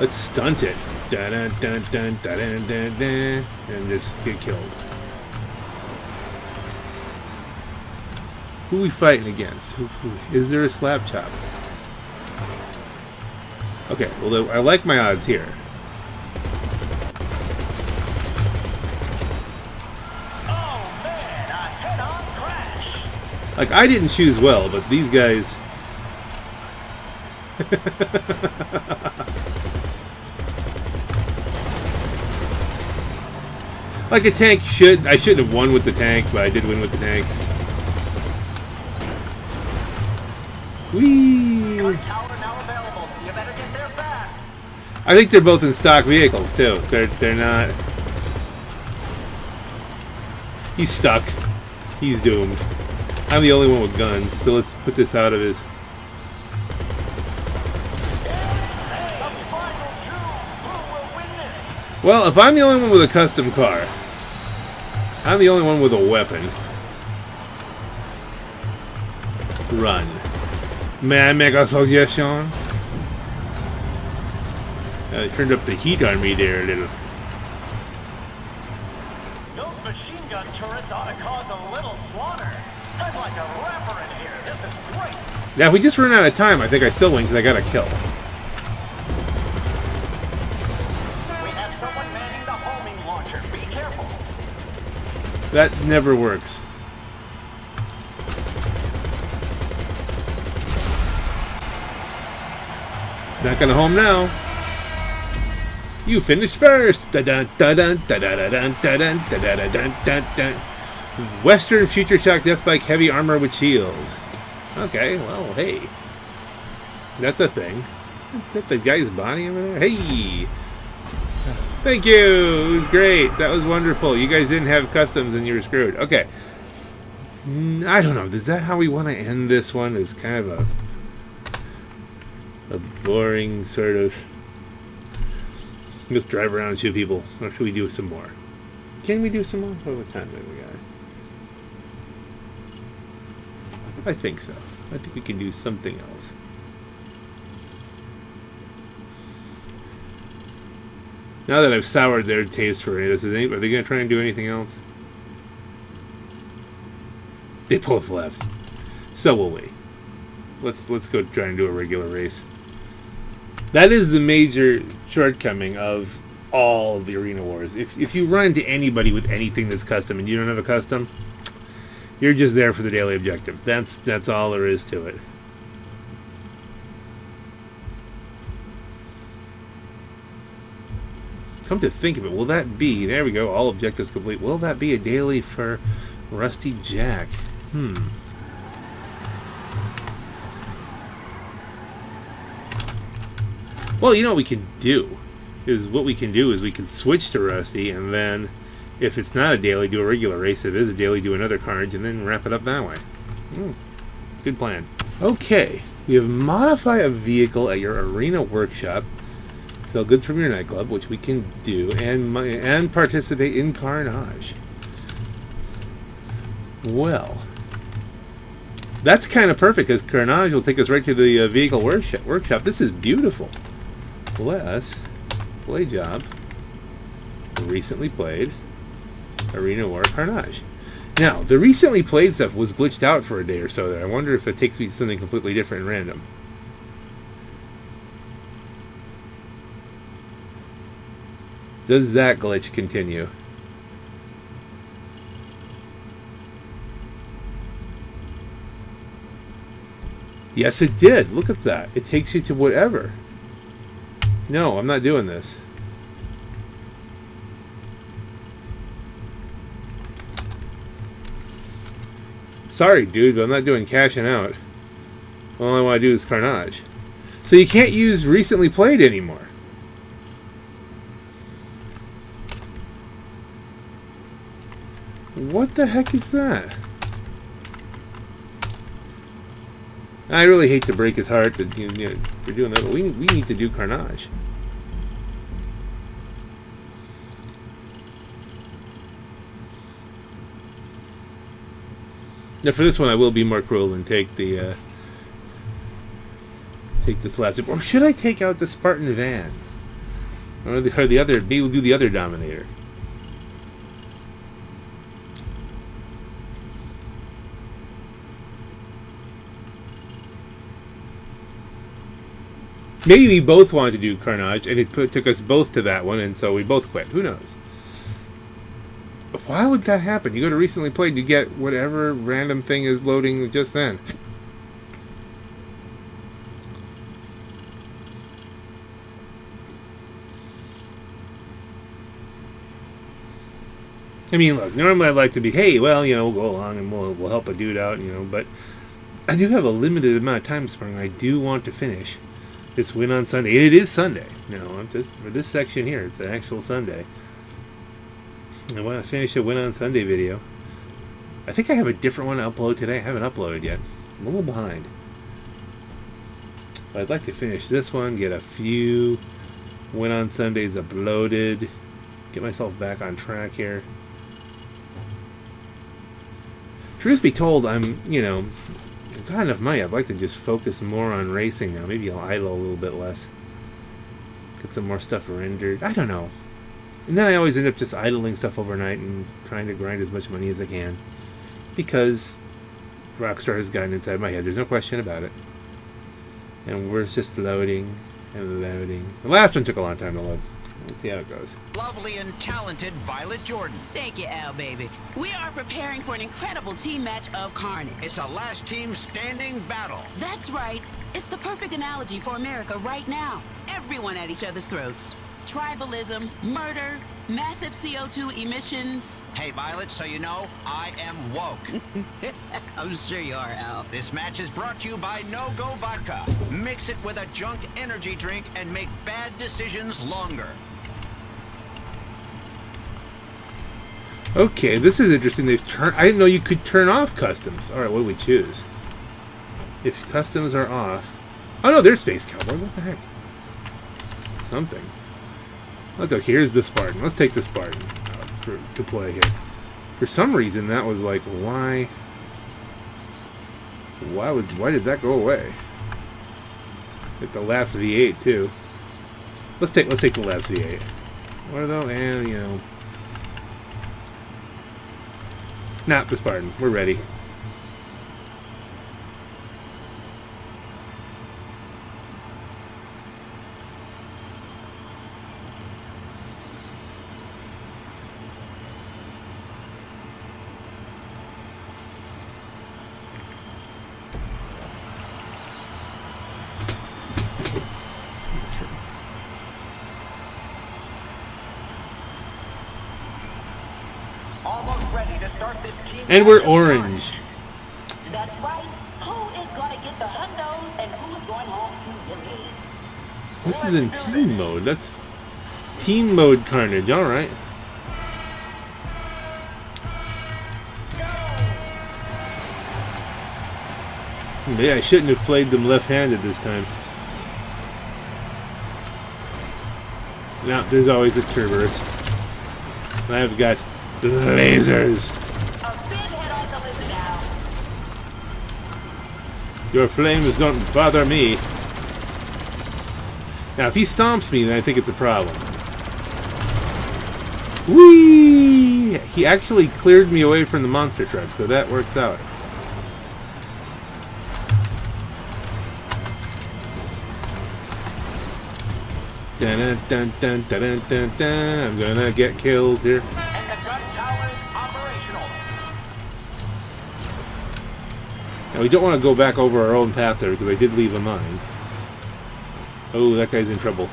let's stunt it. Dun dun dun dun dun dun dun, dun and just get killed. Who we fighting against? Is there a Slap Chop? Okay, well, I like my odds here. Like, I didn't choose well, but these guys... like a tank should... I shouldn't have won with the tank, but I did win with the tank. Fast. I think they're both in stock vehicles, too. They're, they're not... He's stuck. He's doomed. I'm the only one with guns, so let's put this out of his... Well, if I'm the only one with a custom car, I'm the only one with a weapon. Run. May I make a suggestion? Uh, turned up the heat on me there a little. Those machine gun turrets ought to cause a little slaughter. I'm like a rapper in here. This is great. Now, if we just run out of time, I think I still win because I got a kill. We have someone manning the homing launcher. Be careful. That never works. Not gonna home now. You finished first. Da da da da da dun da dun da da da dun dun dun. Western Future Shock Death Bike Heavy Armor with Shield. Okay, well, hey. That's a thing. Is that the guy's body over there? Hey! Thank you! It was great. That was wonderful. You guys didn't have customs and you were screwed. Okay. Mm, I don't know. Is that how we want to end this one? Is kind of a a boring sort of just drive around and shoot people. Or should we do some more? Can we do some more? What time have we got? I think so. I think we can do something else. Now that I've soured their taste for it, is it any, are they going to try and do anything else? They both left. So will we. Let's let's go try and do a regular race. That is the major shortcoming of all of the arena wars. If if you run into anybody with anything that's custom and you don't have a custom, you're just there for the daily objective. That's that's all there is to it. Come to think of it, will that be, there we go, all objectives complete. Will that be a daily for Rusty Jack? Hmm. Well, you know what we can do? Is what we can do is we can switch to Rusty and then if it's not a daily, do a regular race. If it is a daily, do another carnage and then wrap it up that way. Hmm. Good plan. Okay. We have modify a vehicle at your arena workshop sell goods from your nightclub, which we can do, and and participate in Carnage. Well, that's kind of perfect because Carnage will take us right to the uh, vehicle workshop. Workshop. This is beautiful. Bless. Play job. Recently played. Arena War Carnage. Now, the recently played stuff was glitched out for a day or so there. I wonder if it takes me to something completely different and random. Does that glitch continue? Yes, it did. Look at that. It takes you to whatever. No, I'm not doing this. Sorry, dude, but I'm not doing cashing out. All I want to do is Carnage. So you can't use recently played anymore. What the heck is that? I really hate to break his heart that you know, doing that, but we, we need to do Carnage. Now for this one I will be more cruel and take the uh, take this laptop. Or should I take out the Spartan van? Or the, or the other, maybe we'll do the other Dominator. Maybe we both wanted to do Carnage, and it put, took us both to that one, and so we both quit. Who knows? Why would that happen? You go to recently played, you get whatever random thing is loading just then. I mean, look, normally I'd like to be, hey, well, you know, we'll go along and we'll, we'll help a dude out, you know, but I do have a limited amount of time sprung. I do want to finish this win on Sunday. It is Sunday. No, I'm just for this section here. It's an actual Sunday. I want to finish a win on Sunday video. I think I have a different one to upload today. I haven't uploaded yet. I'm a little behind. But I'd like to finish this one, get a few win on Sundays uploaded, get myself back on track here. Truth be told, I'm, you know, got enough money. I'd like to just focus more on racing now. Maybe I'll idle a little bit less. Get some more stuff rendered. I don't know. And then I always end up just idling stuff overnight and trying to grind as much money as I can. Because Rockstar has gotten inside my head. There's no question about it. And we're just loading and loading. The last one took a long time to load. Let's see how it goes. Lovely and talented Violet Jordan. Thank you, Al, baby. We are preparing for an incredible team match of Carnage. It's a last team standing battle. That's right. It's the perfect analogy for America right now. Everyone at each other's throats. tribalism, murder, massive CO2 emissions. Hey, Violet, so you know, I am woke. I'm sure you are, Al. this match is brought to you by No Go Vodka. Mix it with a junk energy drink and make bad decisions longer. Okay, this is interesting. They've turned. I didn't know you could turn off customs. All right, what do we choose? If customs are off. Oh no, there's Space Cowboy. What the heck? Something. Let's okay. Here's the Spartan. Let's take the Spartan uh, for to play here. For some reason, that was like why. Why would why did that go away? At the last V8 too. Let's take let's take the last V8. What though? And you know. Not the Spartan. We're ready. Almost ready to start this team. And we're orange. That's right. Who is going to get the hundos and who's going home humiliated? This is in team mode. That's team mode carnage. All right. Maybe I shouldn't have played them left-handed this time. Now, there's always a Cerberus. I've got lasers. A pinhead on the list now. Your flames don't bother me. Now, if he stomps me, then I think it's a problem. Whee! He actually cleared me away from the monster truck, so that works out. Dun dun dun dun dun dun dun. I'm gonna get killed here. We don't want to go back over our own path there because I did leave a mine. Oh, that guy's in trouble.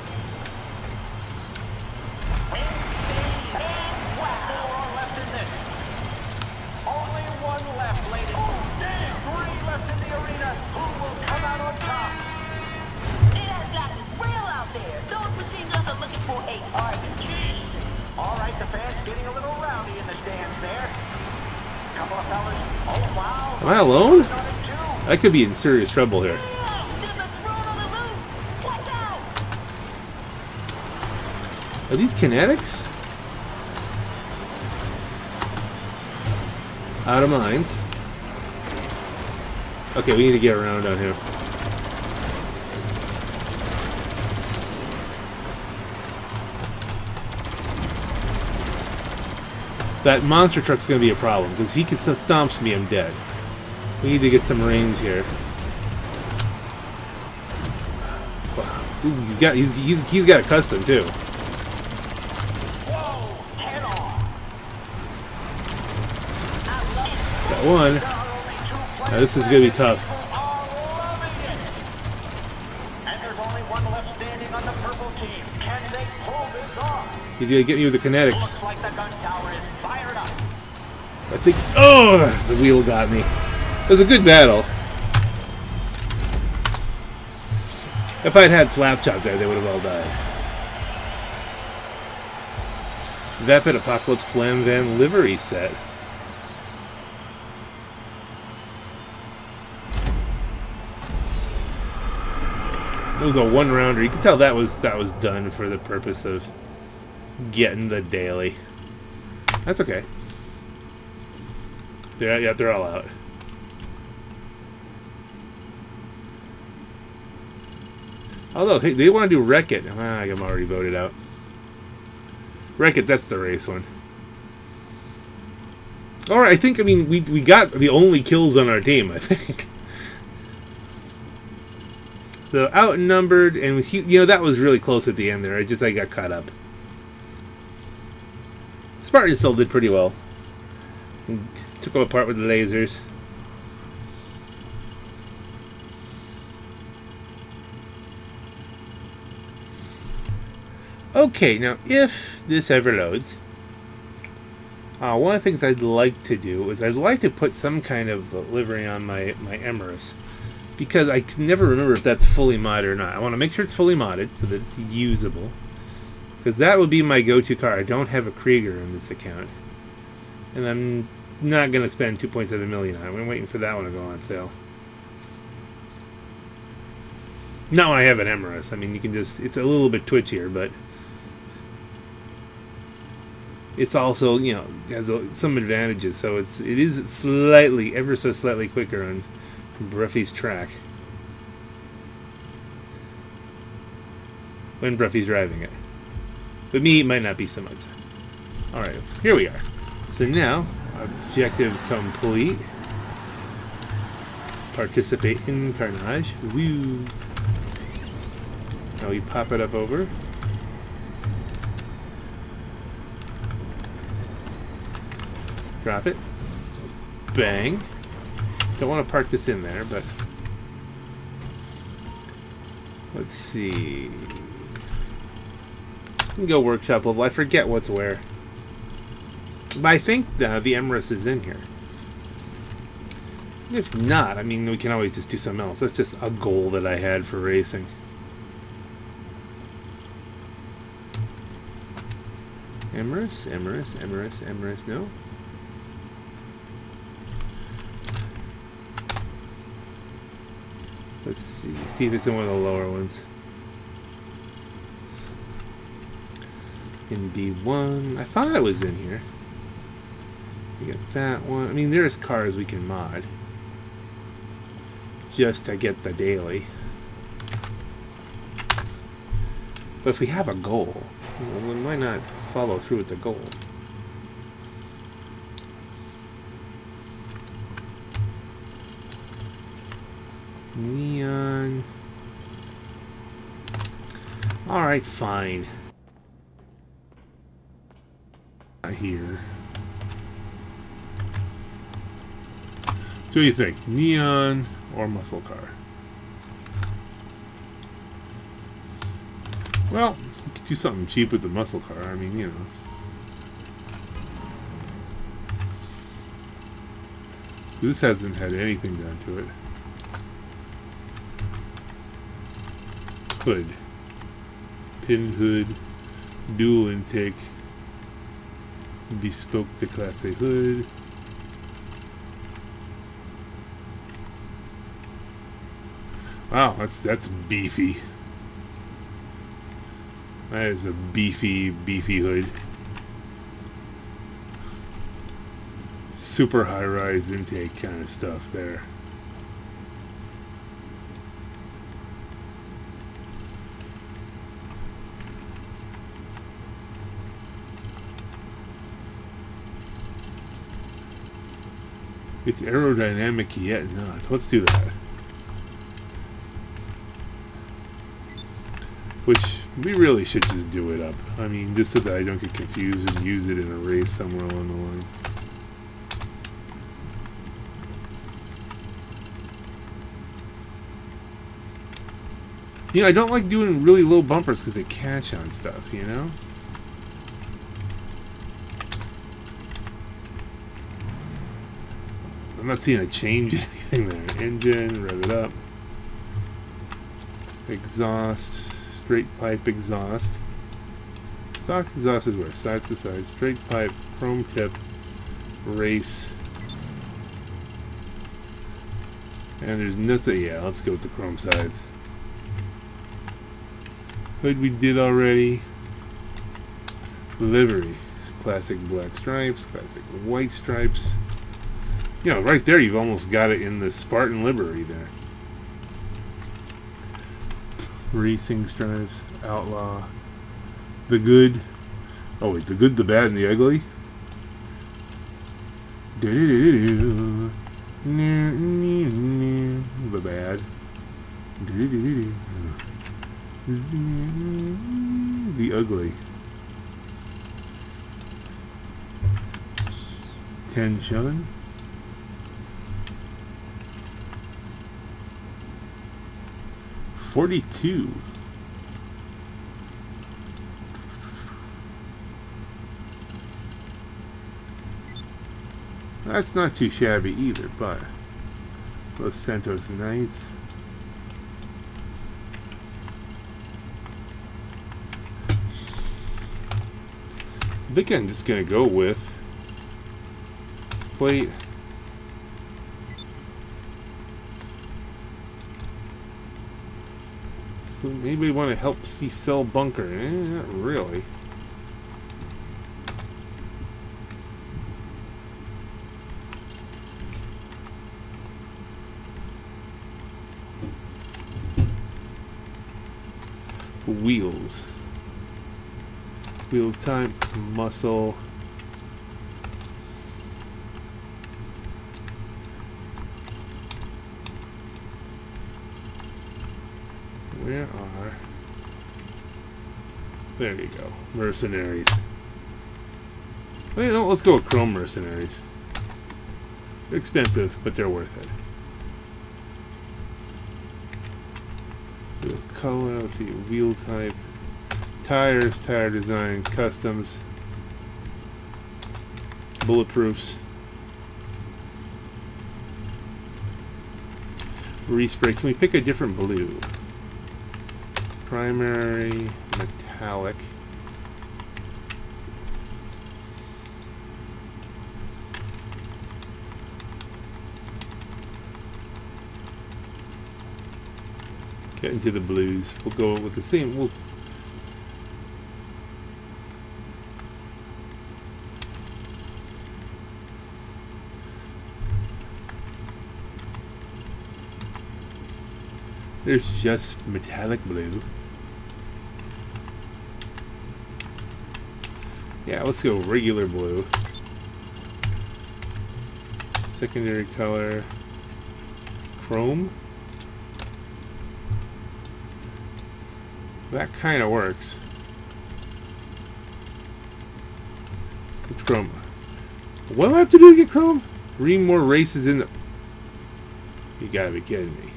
I could be in serious trouble here. Are these kinetics? Out of minds. Okay, we need to get around down here. That monster truck's gonna be a problem, because if he can stomps me, I'm dead. We need to get some range here. Ooh, he's got he's, he's, he's got a custom too. Got one. Now, this is gonna be tough. He's gonna get me with the kinetics. I think. Oh, the wheel got me. It was a good battle. If I'd had Flapchop there, they would have all died. Vapid Apocalypse Slam Van livery set. It was a one rounder. You can tell that was that was done for the purpose of getting the daily. That's okay. They're yeah, they're all out. Although hey, they want to do Wreck It. Ah, I'm already voted out. Wreck It, that's the race one. Alright, I think I mean we we got the only kills on our team, I think. So outnumbered and with you know that was really close at the end there. I just I got caught up. Spartan still did pretty well. Took them apart with the lasers. Okay, now if this ever loads, uh, one of the things I'd like to do is I'd like to put some kind of livery on my, my Emerus. Because I can never remember if that's fully modded or not. I want to make sure it's fully modded so that it's usable. Because that would be my go-to car. I don't have a Krieger in this account. And I'm not going to spend 2.7 million on it. I'm waiting for that one to go on sale. Not when I have an Emerus. I mean, you can just... It's a little bit twitchier, but... It's also, you know, has a, some advantages. So it's it is slightly, ever so slightly quicker on Broughy's track. When Broughy's driving it. But me, it might not be so much. Alright, here we are. So now, objective complete. Participate in Carnage. Woo! Now we pop it up over. Drop it. Bang. Don't want to park this in there, but... Let's see... Go workshop level. I forget what's where. But I think the, the Emerus is in here. If not, I mean, we can always just do something else. That's just a goal that I had for racing. Emerus, Emerus, Emerus, Emerus, no? Let's see, see if it's in one of the lower ones. In B1, I thought it was in here. We got that one. I mean, there's cars we can mod. Just to get the daily. But if we have a goal, well, then why not follow through with the goal? Neon. Alright, fine. Not here. So what do you think? Neon or muscle car? Well, we could do something cheap with the muscle car. I mean, you know. This hasn't had anything done to it. Hood. Pin hood. Dual intake. Bespoke the Class A hood. Wow, that's that's beefy. That is a beefy, beefy hood. Super high-rise intake kind of stuff there. It's aerodynamic yet not. Let's do that. Which we really should just do it up. I mean, just so that I don't get confused and use it in a race somewhere along the line. You know, I don't like doing really low bumpers because they catch on stuff, you know? I'm not seeing a change in anything there. Engine, rev it up. Exhaust, straight pipe exhaust. Stock exhaust is where? Side to side. Straight pipe, chrome tip, race. And there's nothing, yeah, let's go with the chrome sides. Hood we did already. Livery. Classic black stripes, classic white stripes you know, right there you've almost got it in the Spartan livery there. Racing Stripes outlaw, the good. Oh wait, the good, the bad, and the ugly. Do do do The bad. The ugly. 10 shillings. 42. That's not too shabby either, but Los Santos Knights. I think I'm just gonna go with plate Maybe want to help see sell bunker. Eh, not really. Wheels. Wheel type, muscle. Where are... There you go. Mercenaries. No, let's go with Chrome Mercenaries. Expensive, but they're worth it. Color, let's see, wheel type. Tires, tire design, customs. Bulletproofs. Respray. Can we pick a different blue? Primary, metallic. Get into the blues. We'll go with the same. We'll There's just metallic blue. Yeah, let's go regular blue. Secondary color. Chrome. That kind of works. It's chrome. What do I have to do to get chrome? Three more races in the... You gotta be kidding me.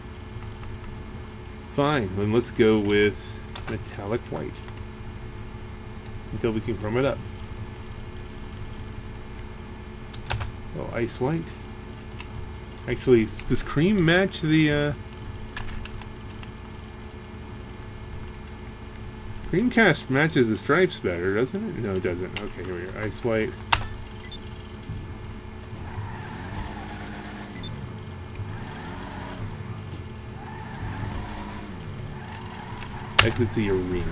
Fine, then let's go with metallic white. Until we can chrome it up. Oh, ice white. Actually, does cream match the, uh... Creamcast matches the stripes better, doesn't it? No, it doesn't. Okay, here we are. Ice white. Exit the arena.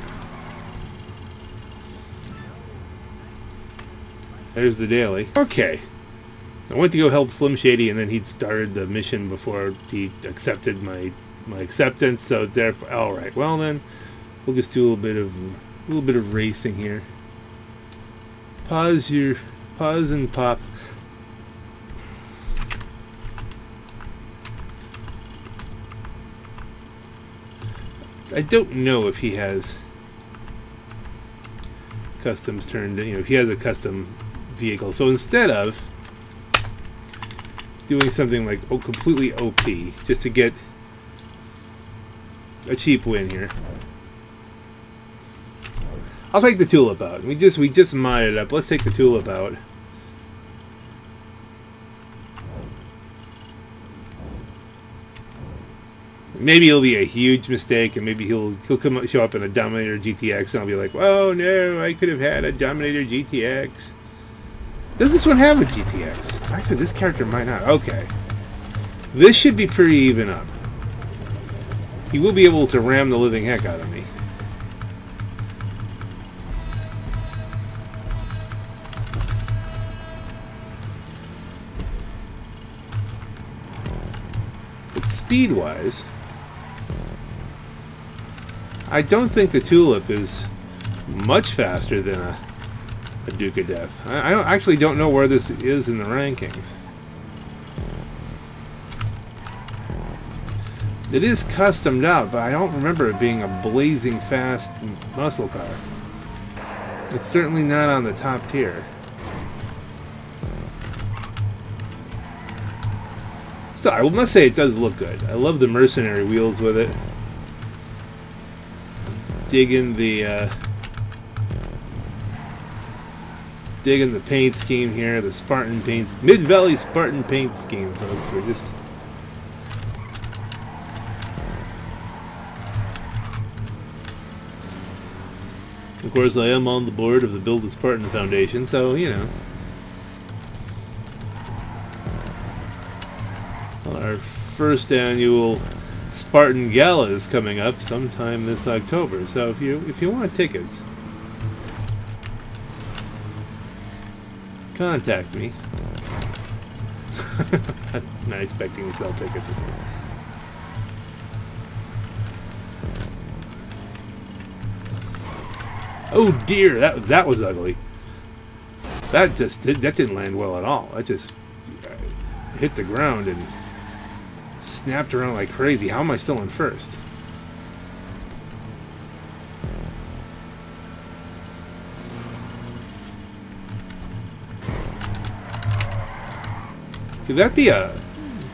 There's the daily. Okay. I went to go help Slim Shady, and then he'd started the mission before he accepted my my acceptance. So therefore, all right. Well then, we'll just do a little bit of a little bit of racing here. Pause your pause and pop. I don't know if he has customs turned, you know, if he has a custom vehicle. So instead of doing something like oh, completely OP, just to get a cheap win here, I'll take the tulip out. We just we just modded up. Let's take the tulip out. maybe it'll be a huge mistake, and maybe he'll he'll come show up in a Dominator GTX, and I'll be like, "Oh no, I could have had a Dominator GTX." Does this one have a GTX? Actually, this character might not. Okay, this should be pretty even up. He will be able to ram the living heck out of me. But speed-wise, I don't think the Tulip is much faster than a, a Duke O'Death. I, I actually don't know where this is in the rankings. It is customed out, but I don't remember it being a blazing fast muscle car. It's certainly not on the top tier. So I must say it does look good. I love the mercenary wheels with it digging the uh, Digging the paint scheme here, the Spartan paint, Mid Valley Spartan paint scheme, folks. We're just Of course, I am on the board of the Build a Spartan Foundation, so, you know. Our first annual Spartan Gala is coming up sometime this October, so if you if you want tickets, contact me. Not expecting to sell tickets. Oh dear, that that was ugly. That just that didn't land well at all. That just hit the ground and snapped around like crazy. How am I still in first? Could that be a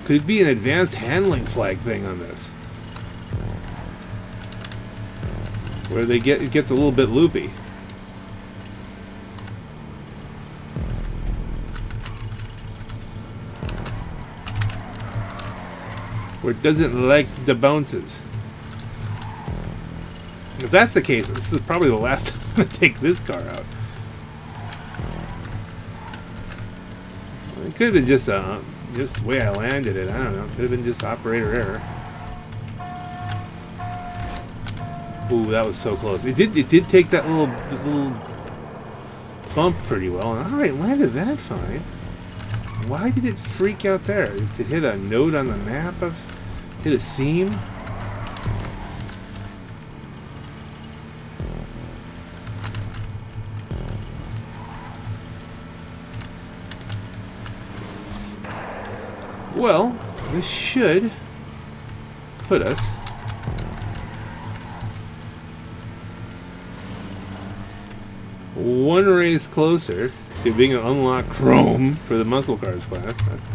could it be an advanced handling flag thing on this? Where they get it gets a little bit loopy. Where it doesn't like the bounces. If that's the case, this is probably the last time to take this car out. Could have been just uh, just the way I landed it. I don't know. Could have been just operator error. Ooh, that was so close. It did. It did take that little little bump pretty well. And All right, landed that fine. Why did it freak out there? Did it hit a node on the map? Of hit a seam? Well, this should put us one race closer to being an unlocked chrome for the muscle cars class. That's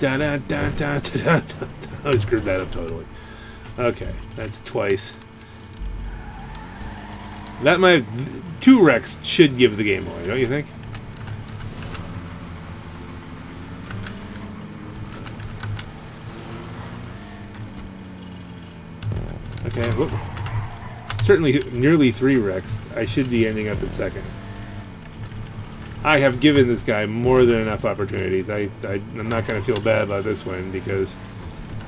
da da da da da. da. I screwed that up totally. Okay, that's twice. That might two wrecks should give the game away, don't you think? Okay, whoop. certainly nearly three wrecks. I should be ending up in second. I have given this guy more than enough opportunities. I, I I'm not going to feel bad about this one because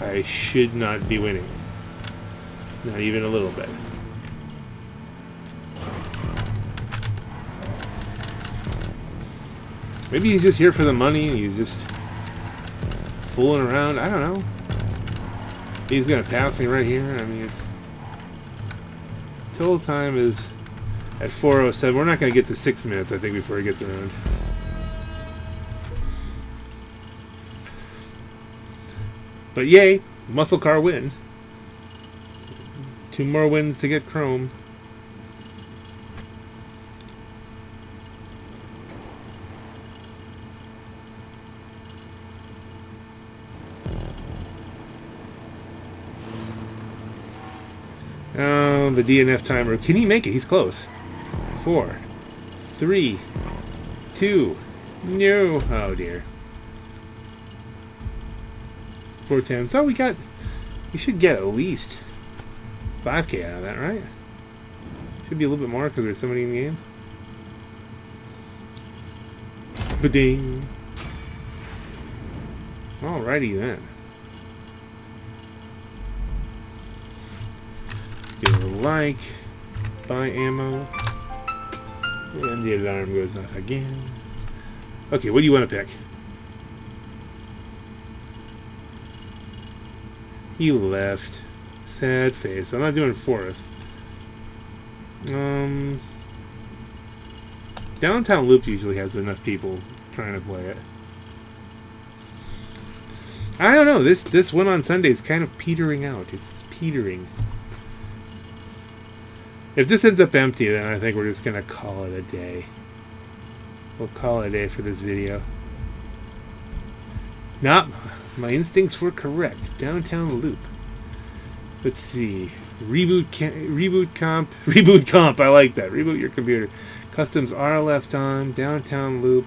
I should not be winning. Not even a little bit. Maybe he's just here for the money and he's just fooling around. I don't know. He's going to pass me right here. I mean. Total time is at 4.07. We're not going to get to six minutes, I think, before he gets around. But yay, muscle car win. Two more wins to get chrome. Oh, the DNF timer. Can he make it? He's close. Four, three, two, no. Oh dear. Four ten. So oh, we got. We should get at least 5k out of that, right? Should be a little bit more because there's somebody in the game. Ba-ding. Alrighty then. Give a like, buy ammo, and the alarm goes off again. Okay, what do you want to pick? He left. Sad face. I'm not doing forest. Um, Downtown Loop usually has enough people trying to play it. I don't know. This this one on Sunday is kind of petering out. It's, it's petering. If this ends up empty, then I think we're just going to call it a day. We'll call it a day for this video. Not, My instincts were correct. Downtown loop. Let's see. Reboot reboot comp. Reboot comp. I like that. Reboot your computer. Customs are left on. Downtown loop.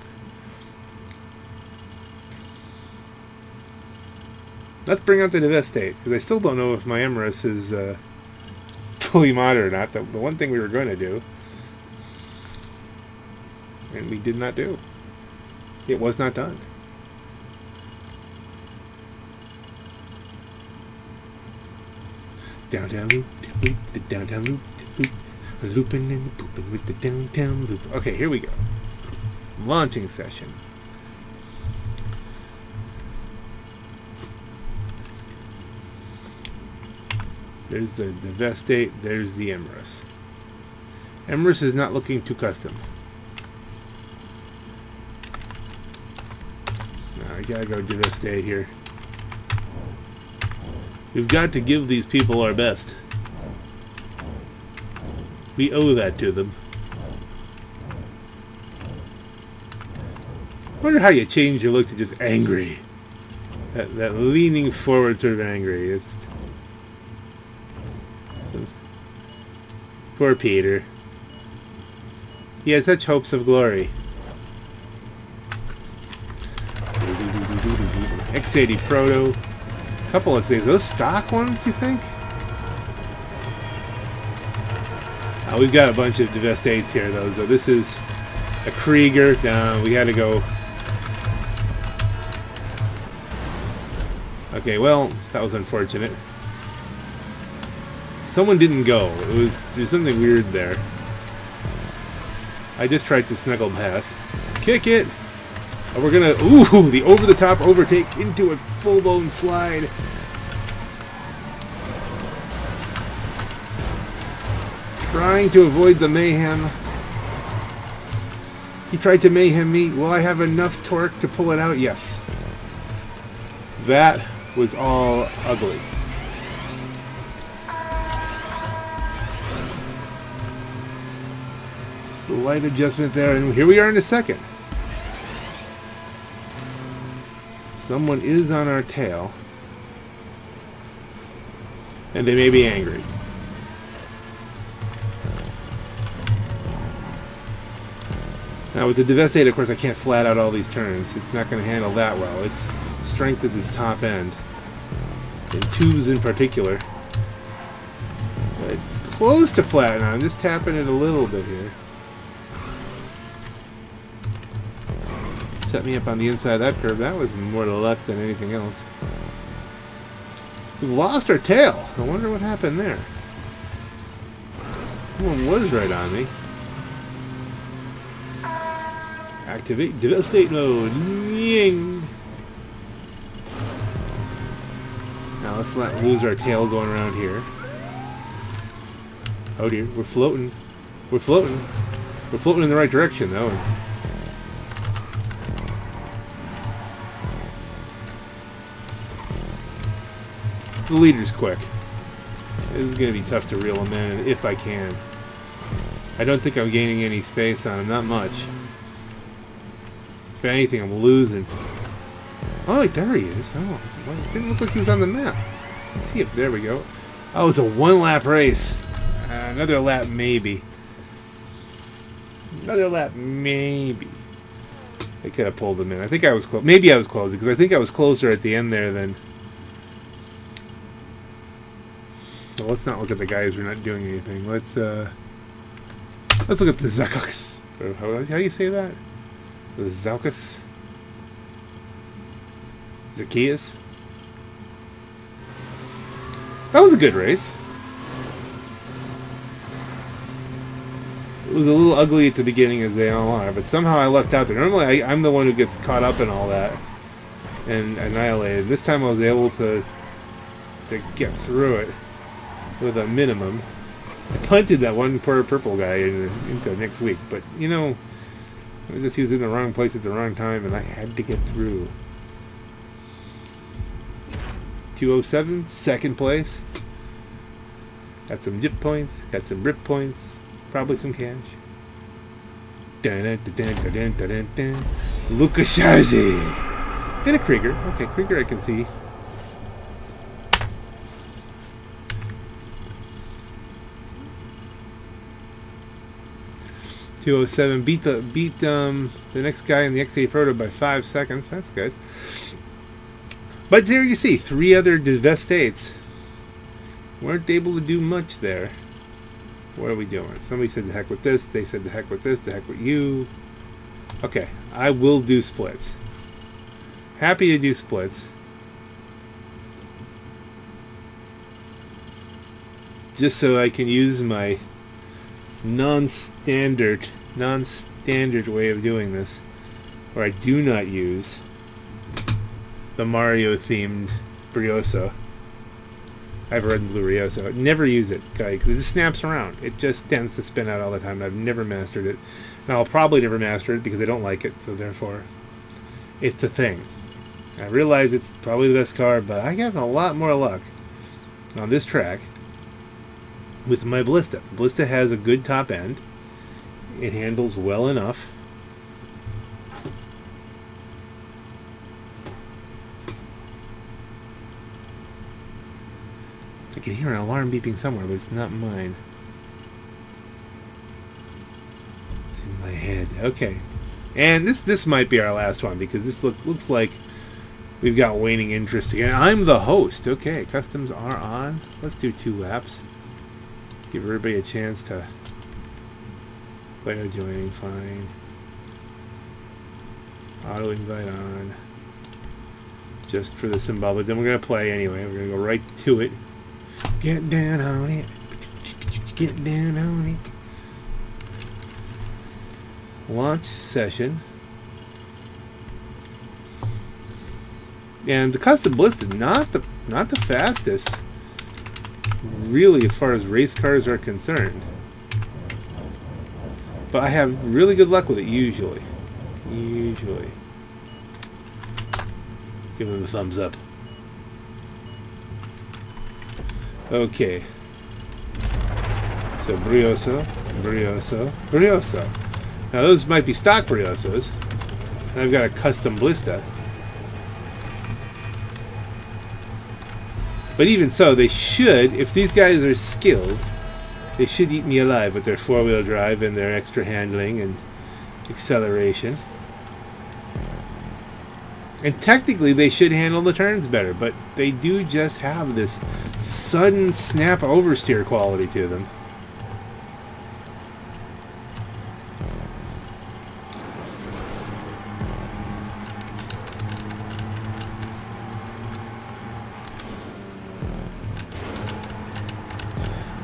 Let's bring out the Deveste Eight, because I still don't know if my Emerus is uh, fully modded or not. The, the one thing we were going to do. And we did not do. It was not done. Downtown loop, loop, the downtown loop, loop, looping and pooping with the downtown loop. Okay, here we go. Launching session. There's the, the Vestate, there's the Emerus. Emerus is not looking too custom. I gotta go Deveste Eight here. We've got to give these people our best. We owe that to them. wonder how you change your look to just angry. That, that leaning forward sort of angry. It's just... Poor Peter. He had such hopes of glory. X80 Proto. Couple of things. Those stock ones, you think? Uh, we've got a bunch of Deveste Eights here, though. So this is a Krieger. Uh, we had to go... Okay, well, that was unfortunate. Someone didn't go. It was there's something weird there. I just tried to snuggle past. Kick it! Oh, we're gonna ooh the over-the-top overtake into a full-blown slide. Trying to avoid the mayhem. He tried to mayhem me. Will I have enough torque to pull it out? Yes. That was all ugly. Slight adjustment there, and here we are in a second. Someone is on our tail. And they may be angry. Now with the Deveste Eight, of course, I can't flat out all these turns. It's not going to handle that well. Its strength is its top end. In tubes in particular. It's close to flat now. I'm just tapping it a little bit here. Set me up on the inside of that curve. That was more to luck than anything else. We've lost our tail. I wonder what happened there. Someone was right on me. Activate devastate mode. Ying. Now let's not lose our tail going around here. Oh dear, we're floating. We're floating. We're floating in the right direction though. The leader's quick. This is going to be tough to reel him in if I can. I don't think I'm gaining any space on him, not much. If anything, I'm losing. Oh, there he is. Oh, it didn't look like he was on the map. Let's see if there we go. Oh, it's a one-lap race. Uh, another lap, maybe. Another lap, maybe. I could have pulled him in. I think I was close. Maybe I was closer because I think I was closer at the end there than. Well, let's not look at the guys who are not doing anything. Let's uh, let's look at the Zakus. How, how do you say that? The Zalkus? Zacchaeus? That was a good race. It was a little ugly at the beginning as they all are, but somehow I lucked out there. Normally I, I'm the one who gets caught up in all that and annihilated. This time I was able to to get through it with a minimum. I punted that one poor purple guy in, into next week, but you know, I just he was in the wrong place at the wrong time, and I had to get through. 207, second place. Got some dip points, got some rip points, probably some cash. Luca Shazi. And a Krieger. Okay, Krieger I can see. Two oh seven beat the beat um the next guy in the X8 Proto by five seconds. That's good. But there you see, three other Deveste Eights weren't able to do much there. What are we doing? Somebody said the heck with this. They said the heck with this. The heck with you. Okay, I will do splits. Happy to do splits. Just so I can use my non-standard, non-standard way of doing this. Where I do not use the Mario-themed Brioso. I have a red and blue Brioso. Never use it, guy, because it snaps around. It just tends to spin out all the time. I've never mastered it. And I'll probably never master it because I don't like it, so therefore, it's a thing. I realize it's probably the best car, but I have a lot more luck on this track with my Blista. Blista has a good top end. It handles well enough. I can hear an alarm beeping somewhere, but it's not mine. It's in my head. Okay. And this this might be our last one because this look, looks like we've got waning interest again. I'm the host. Okay, customs are on. Let's do two laps. Give everybody a chance to player joining. Fine. Auto invite on. Just for the symbol, but then we're gonna play anyway. We're gonna go right to it. Get down on it. Get down on it. Launch session. And the custom Blista, not the not the fastest. Really, as far as race cars are concerned. But I have really good luck with it usually. Usually. Give him a thumbs up. Okay. So Brioso, Brioso, Brioso. Now those might be stock Briosos. I've got a custom Blista. But even so, they should, if these guys are skilled, they should eat me alive with their four-wheel drive and their extra handling and acceleration. And technically they should handle the turns better, but they do just have this sudden snap oversteer quality to them.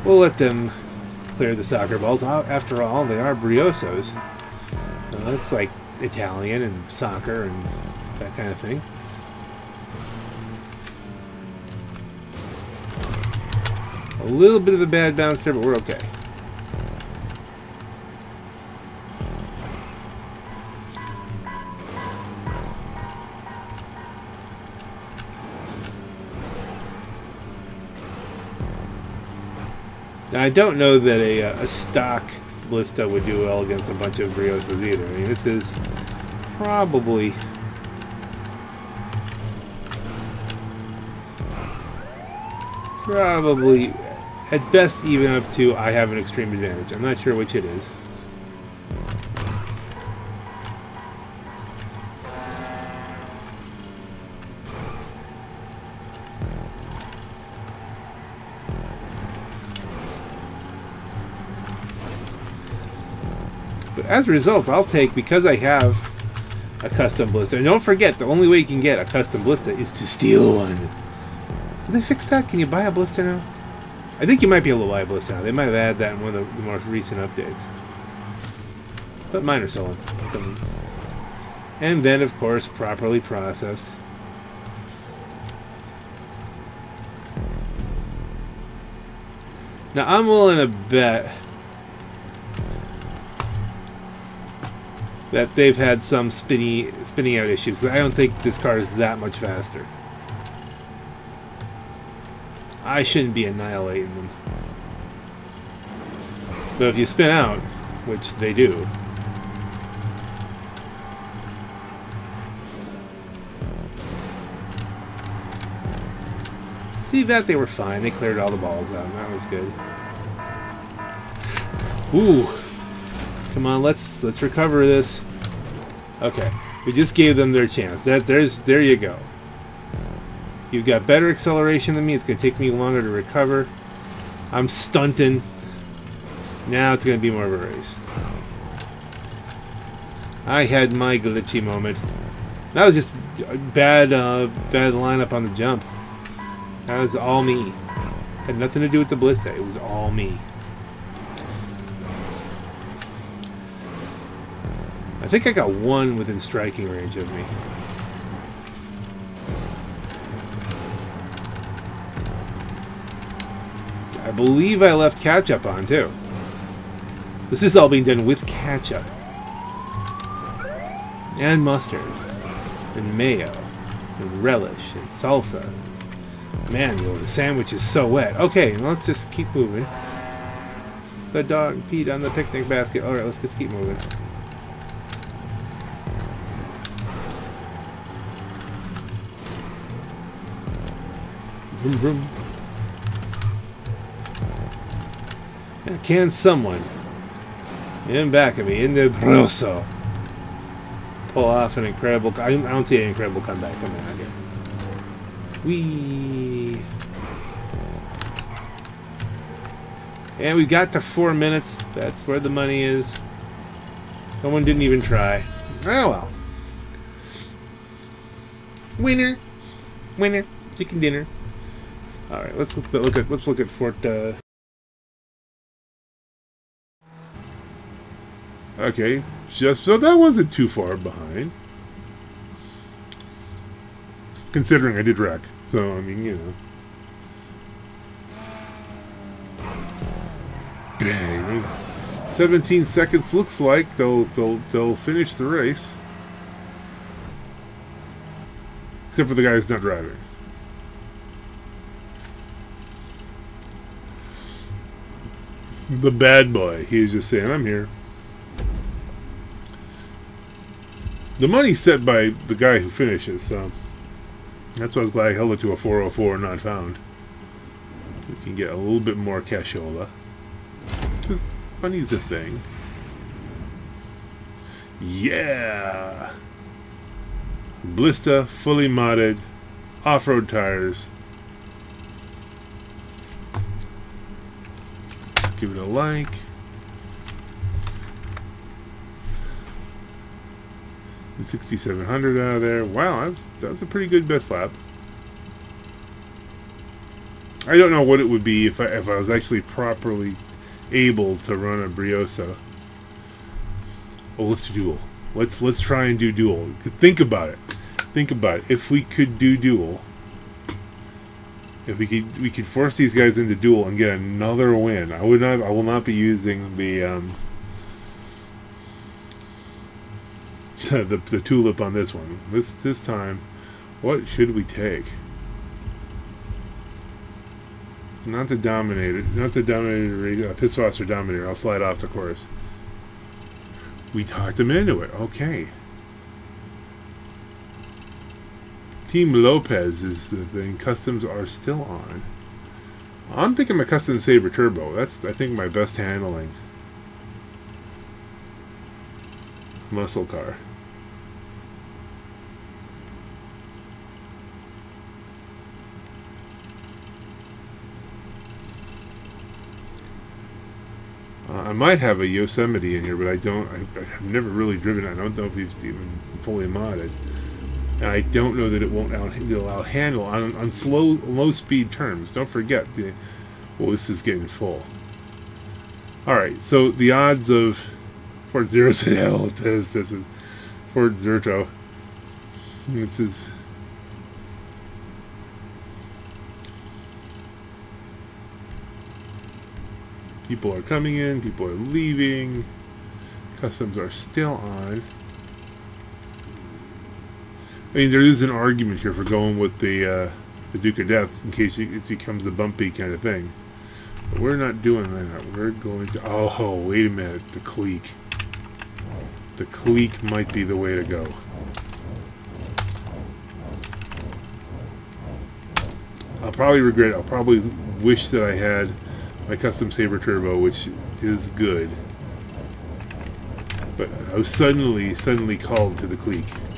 We'll let them clear the soccer balls. After all, they are briosos. Uh, that's like Italian and soccer and that kind of thing. A little bit of a bad bounce there, but we're okay. Now, I don't know that a, uh, a stock Blista would do well against a bunch of Briosos either. I mean, this is probably probably at best even up to I have an extreme advantage. I'm not sure which it is. As a result, I'll take, because I have a custom Blista, and don't forget, the only way you can get a custom Blista is to steal one. Did they fix that? Can you buy a Blista now? I think you might be able to buy a Blista now. They might have added that in one of the more recent updates. But mine are stolen. And then, of course, properly processed. Now, I'm willing to bet that they've had some spinny, spinning out issues. I don't think this car is that much faster. I shouldn't be annihilating them. But if you spin out, which they do, See that they were fine. They cleared all the balls out. That was good. Ooh. Come on, let's let's recover this. Okay. We just gave them their chance. That there's there you go. You've got better acceleration than me. It's gonna take me longer to recover. I'm stunting. Now it's gonna be more of a race. I had my glitchy moment. That was just bad, uh, bad lineup on the jump. That was all me. Had nothing to do with the Blista. It was all me. Think I got one within striking range of me. I believe I left ketchup on too. This is all being done with ketchup. And mustard. And mayo. And relish. And salsa. Man, yo, the sandwich is so wet. Okay, let's just keep moving. The dog peed on the picnic basket. Alright, let's just keep moving. Vroom, vroom. Can someone in back of me in the Grosso pull off an incredible I don't see an incredible comeback coming out here. We and we got to four minutes. That's where the money is. Someone didn't even try. Oh well. Winner, winner, chicken dinner. All right, let's look, look at let's look at Fort. Uh... Okay, just so that wasn't too far behind. Considering I did wreck, so I mean, you know. Bang! 17 seconds looks like they'll they'll they'll finish the race. Except for the guy who's not driving. The bad boy. He's just saying, I'm here. The money's set by the guy who finishes, so that's why I was glad I held it to a 404 not found. We can get a little bit more cashola. Because money's a thing. Yeah! Blista, fully modded, off-road tires. Give it a like. Sixty-seven hundred out of there. Wow, that's that's a pretty good best lap. I don't know what it would be if I if I was actually properly able to run a Brioso. Oh, let's do duel. Let's let's try and do duel. Think about it. Think about it. If we could do duel, if we could we could force these guys into duel and get another win. I would not. I will not be using the um, the the tulip on this one. This this time, what should we take? Not the dominator. Not the dominator. Uh, or dominator. I'll slide off the course. We talked him into it. Okay. Team Lopez is the thing. Customs are still on. I'm thinking my custom Sabre Turbo. That's I think my best handling. Muscle car. Uh, I might have a Yosemite in here, but I don't. I, I've never really driven. I don't know if he's even fully modded. I don't know that it won't out, it'll out handle on, on slow, low speed terms. Don't forget the. Well, this is getting full. All right, so the odds of Fort Zero Hell. This this is Fort Zerto. This is People are coming in, people are leaving. Customs are still on. I mean, there is an argument here for going with the uh, the Duke O'Death in case it becomes a bumpy kind of thing. But we're not doing that. We're going to... Oh, wait a minute. The Cliqué. The Cliqué might be the way to go. I'll probably regret it. I'll probably wish that I had my custom Sabre Turbo, which is good. But I was suddenly, suddenly called to the Cliqué.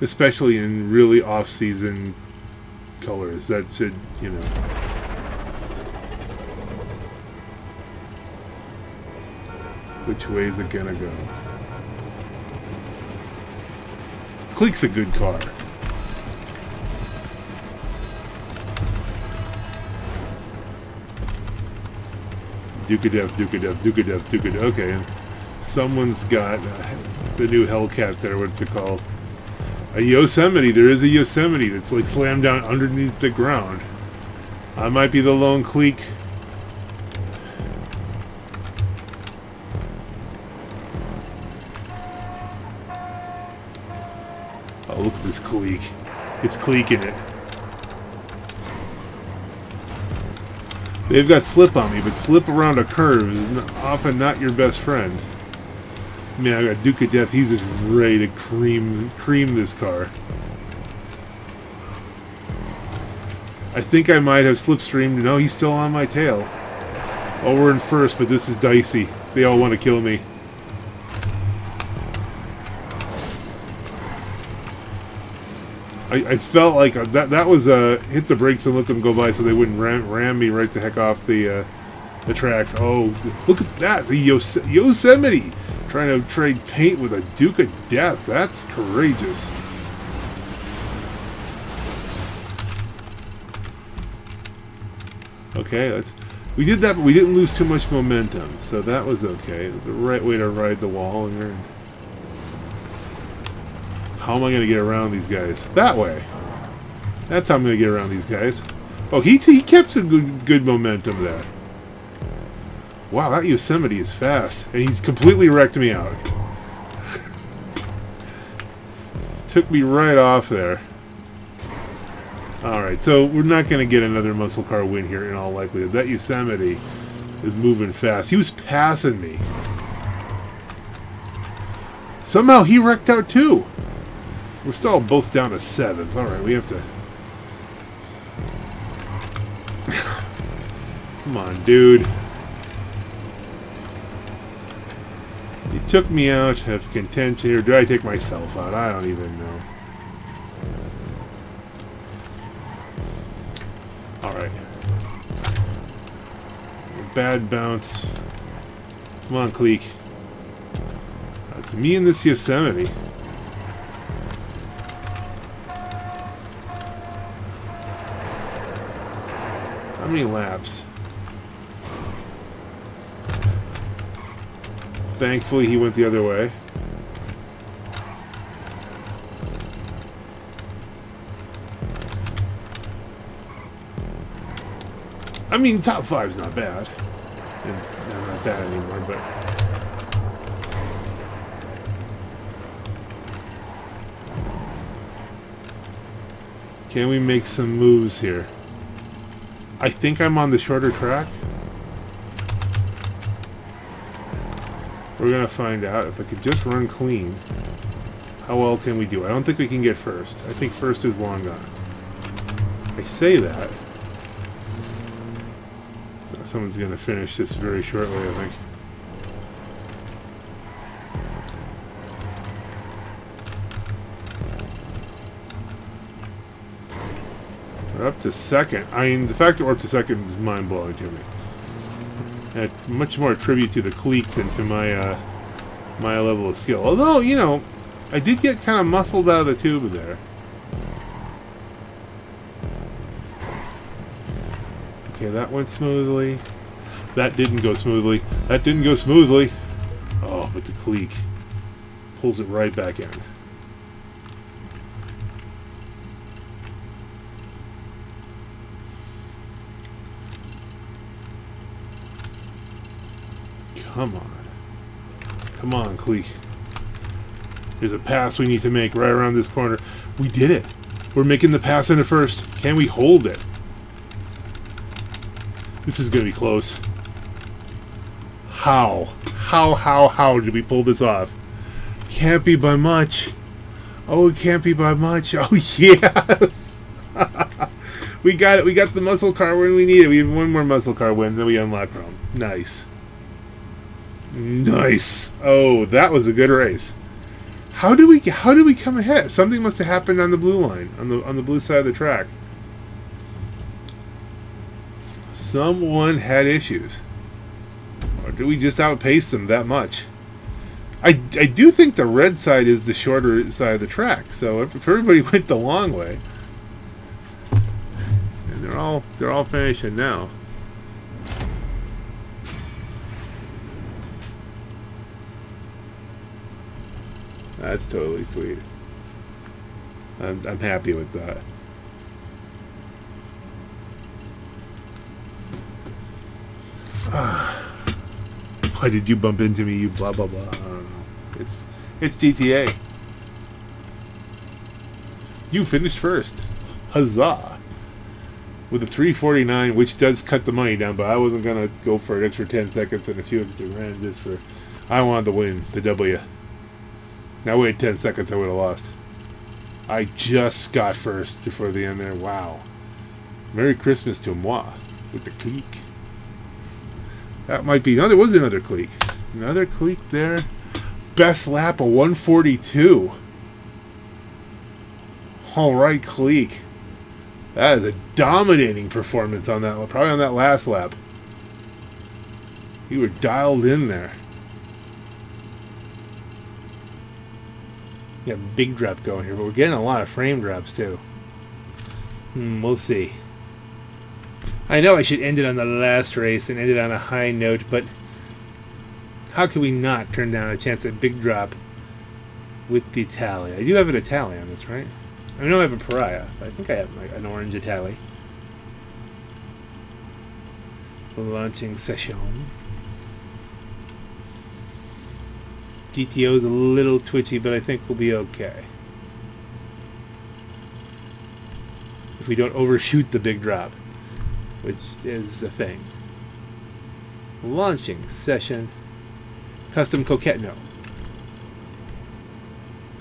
Especially in really off-season colors. That should, you know... Which way is it gonna go? Cliqué's a good car. Duke O'Death, Duke O'Death. Okay. Someone's got the new Hellcat there. What's it called? A Yosemite. There is a Yosemite that's like slammed down underneath the ground. I might be the lone Cliqué. Oh, look at this Cliqué. It's cliquing it. They've got slip on me, but slip around a curve is often not your best friend. Man, I got Duke O'Death. He's just ready to cream cream this car. I think I might have slipstreamed. No, he's still on my tail. Oh, we're in first, but this is dicey. They all want to kill me. I, I felt like that that was uh, hit the brakes and let them go by so they wouldn't ram, ram me right the heck off the uh, the track. Oh, look at that! The Yos- Yosemite trying to trade paint with a Duke of Death. That's courageous. Okay, that's we did that, but we didn't lose too much momentum, so that was okay. It was the right way to ride the wall. Here. how am I going to get around these guys? That way. That's how I'm going to get around these guys. Oh, he, he kept some good, good momentum there. Wow, that Yosemite is fast. And he's completely wrecked me out. Took me right off there. Alright, so we're not going to get another muscle car win here in all likelihood. That Yosemite is moving fast. He was passing me. Somehow he wrecked out too. We're still both down to seventh. Alright, we have to... Come on, dude. Took me out of contention, or did I take myself out? I don't even know. Alright. Bad bounce. Come on, Cliqué. It's me and this Yosemite. How many laps? Thankfully, he went the other way. I mean, top five's not bad. And I'm not that anymore, but... Can we make some moves here? I think I'm on the shorter track. We're gonna find out if I could just run clean. How well can we do? I don't think we can get first. I think first is long gone. I say that. Someone's gonna finish this very shortly, I think. We're up to second. I mean, the fact that we're up to second is mind-blowing to me. And much more tribute to the Cliqué than to my uh, my level of skill. Although, you know, I did get kind of muscled out of the tube there. Okay, that went smoothly. That didn't go smoothly. That didn't go smoothly. Oh, but the Cliqué pulls it right back in. Come on. Come on, Cliqué. There's a pass we need to make right around this corner. We did it. We're making the pass into first. Can we hold it? This is going to be close. How? How, how, how did we pull this off? Can't be by much. Oh, it can't be by much. Oh, yes. we got it. We got the muscle car win we needed. It. We have one more muscle car win, then we unlock Rome. Nice. Nice. Oh, that was a good race. How do we how do we come ahead? Something must have happened on the blue line, on the on the blue side of the track. Someone had issues. Or do we just outpace them that much? I, I do think the red side is the shorter side of the track. So if, if everybody went the long way, and they're all they're all finishing now. That's totally sweet. I'm I'm happy with that. Ah. Why did you bump into me? You blah blah blah. I don't know. It's it's GTA. You finished first. Huzzah! With a 349, which does cut the money down, but I wasn't gonna go for an extra 10 seconds and a few extra grand just for. I wanted to win the W. Now wait 10 seconds, I would have lost. I just got first before the end there. Wow. Merry Christmas to moi with the Cliqué. That might be. No, there was another Cliqué. Another Cliqué there. Best lap of 142. All right, Cliqué. That is a dominating performance on that. Probably on that last lap. You were dialed in there. Yeah, big drop going here, but we're getting a lot of frame drops too. Hmm, we'll see. I know I should end it on the last race and end it on a high note, but how could we not turn down a chance at big drop with the Italia? I do have an Italia on this, right? I know I have a Pariah, but I think I have like, an orange Italia. Launching session. GTO is a little twitchy, but I think we'll be okay. If we don't overshoot the big drop which is a thing. Launching session. Custom coquette, no.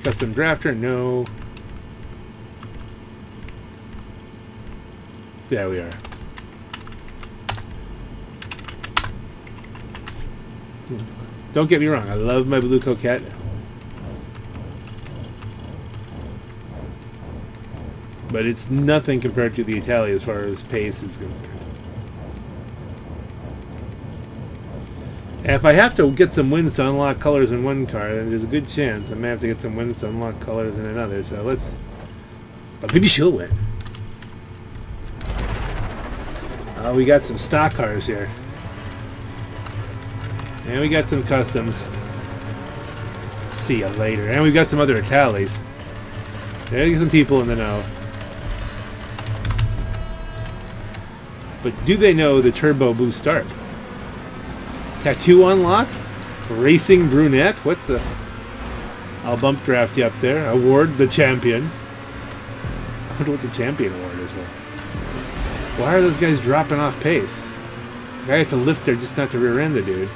Custom drafter, no. There we are. Don't get me wrong, I love my blue coquette. But it's nothing compared to the Italia as far as pace is concerned. If I have to get some wins to unlock colors in one car, then there's a good chance I may have to get some wins to unlock colors in another. So let's... But maybe she'll win. Uh, we got some stock cars here. And we got some customs. See you later. And we've got some other Italias. There's some people in the know. But do they know the Turbo Boost Start? Tattoo unlock? Racing Brunette? What the? I'll bump draft you up there. Award the champion. I wonder what the champion award is for. Why are those guys dropping off pace? I have to lift there just not to rear end the dude.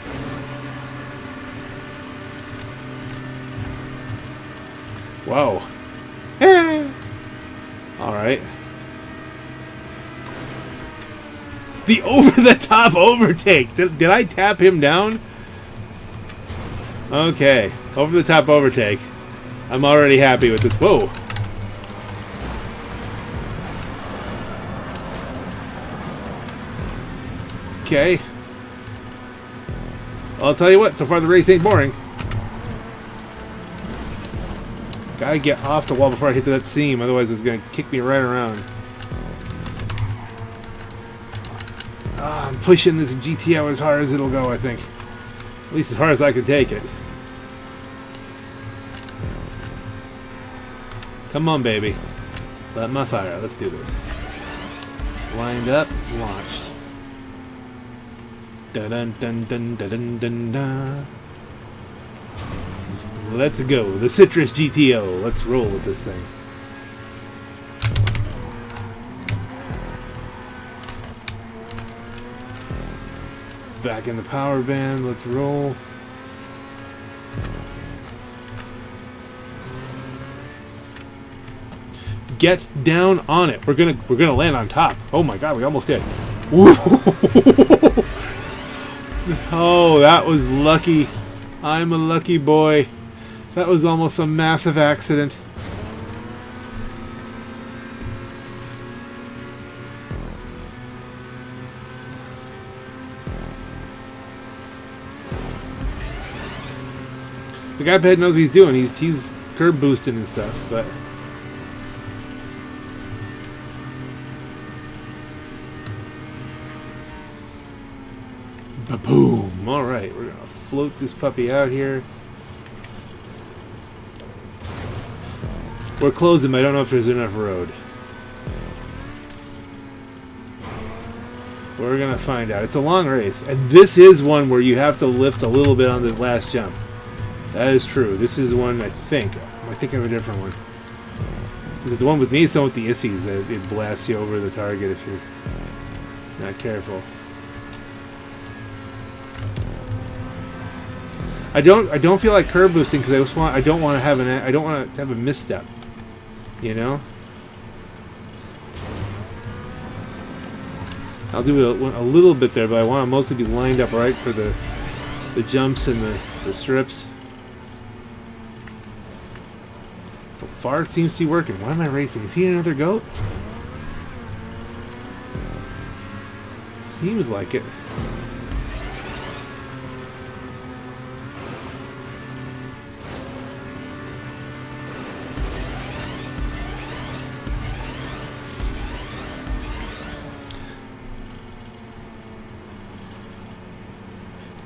Whoa. Eh. Alright. The over-the-top overtake. Did, did I tap him down? Okay. Over-the-top overtake. I'm already happy with this. Whoa. Okay. I'll tell you what, so far the race ain't boring. Gotta get off the wall before I hit that seam, otherwise it's gonna kick me right around. Ah, I'm pushing this GTO as hard as it'll go, I think. At least as hard as I can take it. Come on, baby. Let my fire. out. Let's do this. Lined up, launched. Dun dun dun dun dun dun dun. Let's go. The Citrus GTO. Let's roll with this thing. Back in the power band. Let's roll. Get down on it. We're gonna we're gonna land on top. Oh my god, we almost did. oh, that was lucky. I'm a lucky boy. That was almost a massive accident. The guy ahead knows what he's doing. He's he's curb boosting and stuff, but Ba-boom! Alright, we're gonna float this puppy out here. We're closing, I don't know if there's enough road. We're gonna find out. It's a long race, and this is one where you have to lift a little bit on the last jump. That is true. This is one I think. I thinking of a different one? Is it the one with me? It's the one with the issies that it blasts you over the target if you're not careful. I don't I don't feel like curb boosting because I just want I don't want to have an I don't want to have a misstep. You know. I'll do a, a little bit there, but I want to mostly be lined up right for the the jumps and the, the strips. So far it seems to be working. Why am I racing? Is he another goat? Seems like it.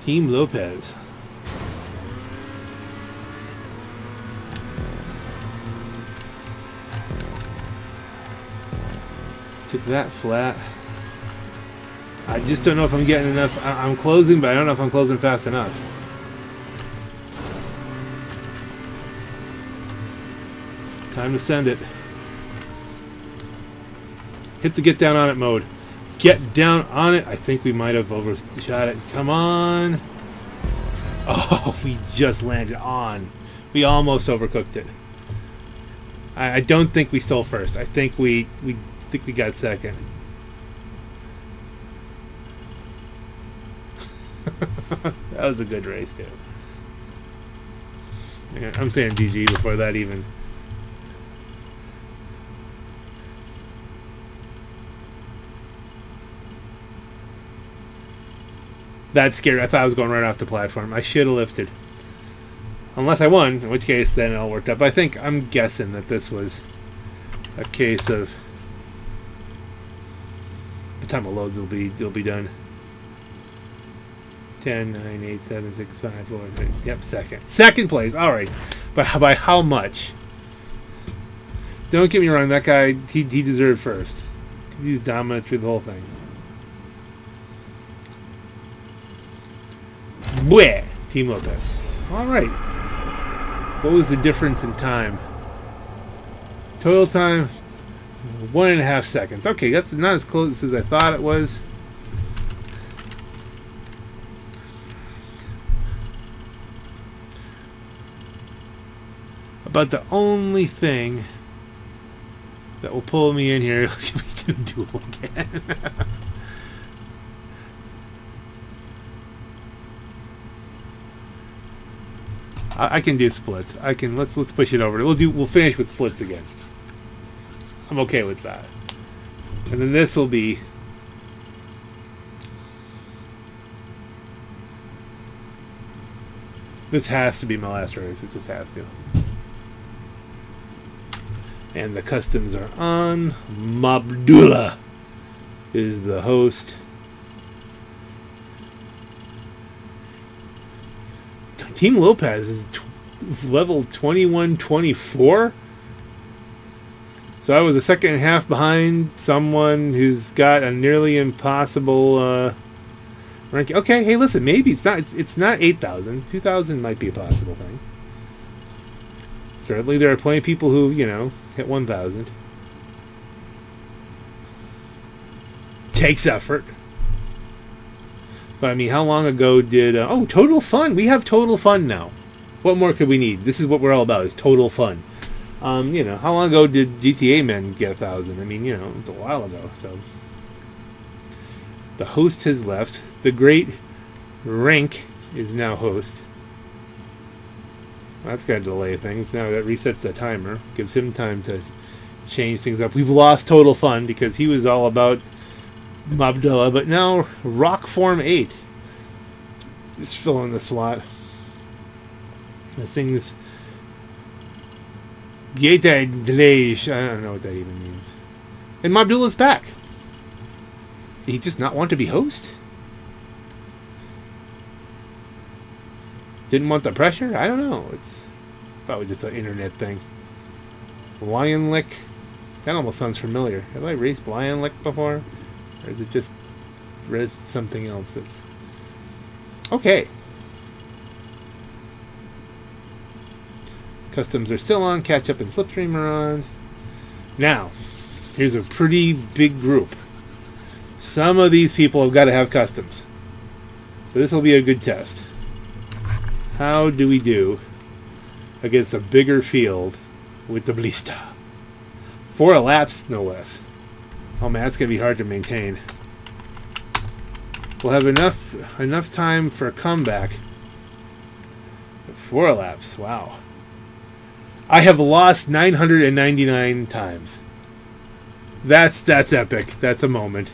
Team Lopez. Took that flat. I just don't know if I'm getting enough. I- I'm closing, but I don't know if I'm closing fast enough. Time to send it. Hit the get down on it mode. Get down on it. I think we might have overshot it. Come on. Oh, we just landed on. We almost overcooked it. I, I don't think we stole first. I think we we think we got second. that was a good race too. I'm saying GG before that even. That's scary. I thought I was going right off the platform. I should have lifted. Unless I won, in which case then it all worked. But I think, I'm guessing that this was a case of... The time it loads, it'll be, it'll be done. 10, 9, 8, 7, 6, 5, 4, 3. Yep, second. Second place. All right. But by how much? Don't get me wrong. That guy, he, he deserved first. He was dominant through the whole thing. Bleh! Team Lopez. All right. What was the difference in time? Total time, one and a half seconds. Okay, that's not as close as I thought it was. About the only thing that will pull me in here is me do duel again. I, I can do splits. I can let's let's push it over. We'll do we'll finish with splits again. I'm okay with that. And then this will be This has to be my last race. It just has to. And the customs are on. Mabdullah is the host. Team Lopez is level 2124. So I was a second and a half behind someone who's got a nearly impossible uh, ranking. Okay, hey, listen, maybe it's not it's, it's not 8,000. 2,000 might be a possible thing. Certainly there are plenty of people who, you know, hit 1,000. Takes effort. But I mean, how long ago did... Uh, oh, Total Fun! We have Total Fun now. What more could we need? This is what we're all about, is Total Fun. Um, you know, how long ago did GTAMen get a thousand? I mean, you know, it's a while ago. So the host has left. The great Rank is now host. That's got to delay things. Now that resets the timer, gives him time to change things up. We've lost Total Fun because he was all about Mobdilla, but now Rock Form 8 is filling the slot. This thing's Geta Delage. I don't know what that even means. And Mobdilla's back. Did he just not want to be host? Didn't want the pressure? I don't know. It's probably just an internet thing. Lion Lick. That almost sounds familiar. Have I raced Lion Lick before? Or is it just something else that's... Okay. Customs are still on. Catch up and Slipstream are on. Now, here's a pretty big group. Some of these people have got to have customs. So this will be a good test. How do we do against a bigger field with the Blista? Four laps, no less. Oh man, that's going to be hard to maintain. We'll have enough enough time for a comeback. Four laps, wow. I have lost 999 times. That's that's epic. That's a moment.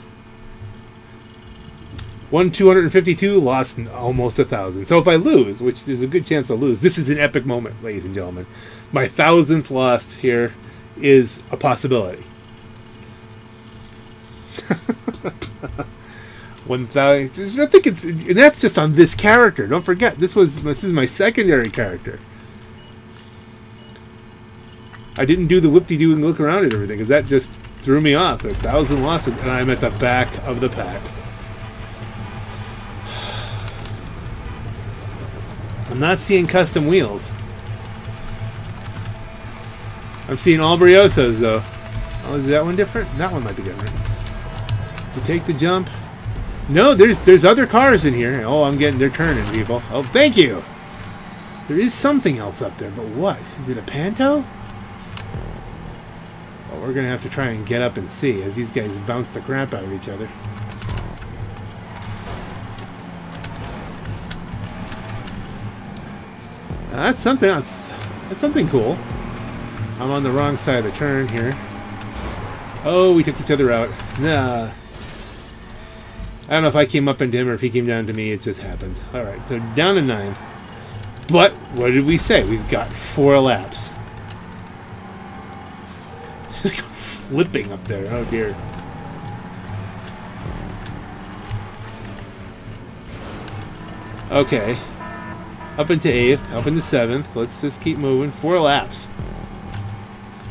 Won 252, lost almost a thousand. So if I lose, which there's a good chance I'll lose, this is an epic moment, ladies and gentlemen. My thousandth lost here is a possibility. One thousand. I think it's, and that's just on this character. Don't forget, this was this is my secondary character. I didn't do the whoop-de-doo and look around at everything because that just threw me off. A thousand losses, and I'm at the back of the pack. I'm not seeing custom wheels. I'm seeing all Briosos though. Oh, is that one different? That one might be different. You take the jump. No, there's there's other cars in here. Oh, I'm getting they're turning people. Oh, thank you. There is something else up there, but what? Is it a Panto? Well, we're gonna have to try and get up and see as these guys bounce the crap out of each other. Now, that's something else. That's something cool. I'm on the wrong side of the turn here. Oh, we took each other out. Nah. I don't know if I came up into him or if he came down to me. It just happened. Alright, so down to ninth. But, what did we say? We've got four laps. Flipping up there. Oh, dear. Okay. Up into 8th, up into 7th. Let's just keep moving. Four laps.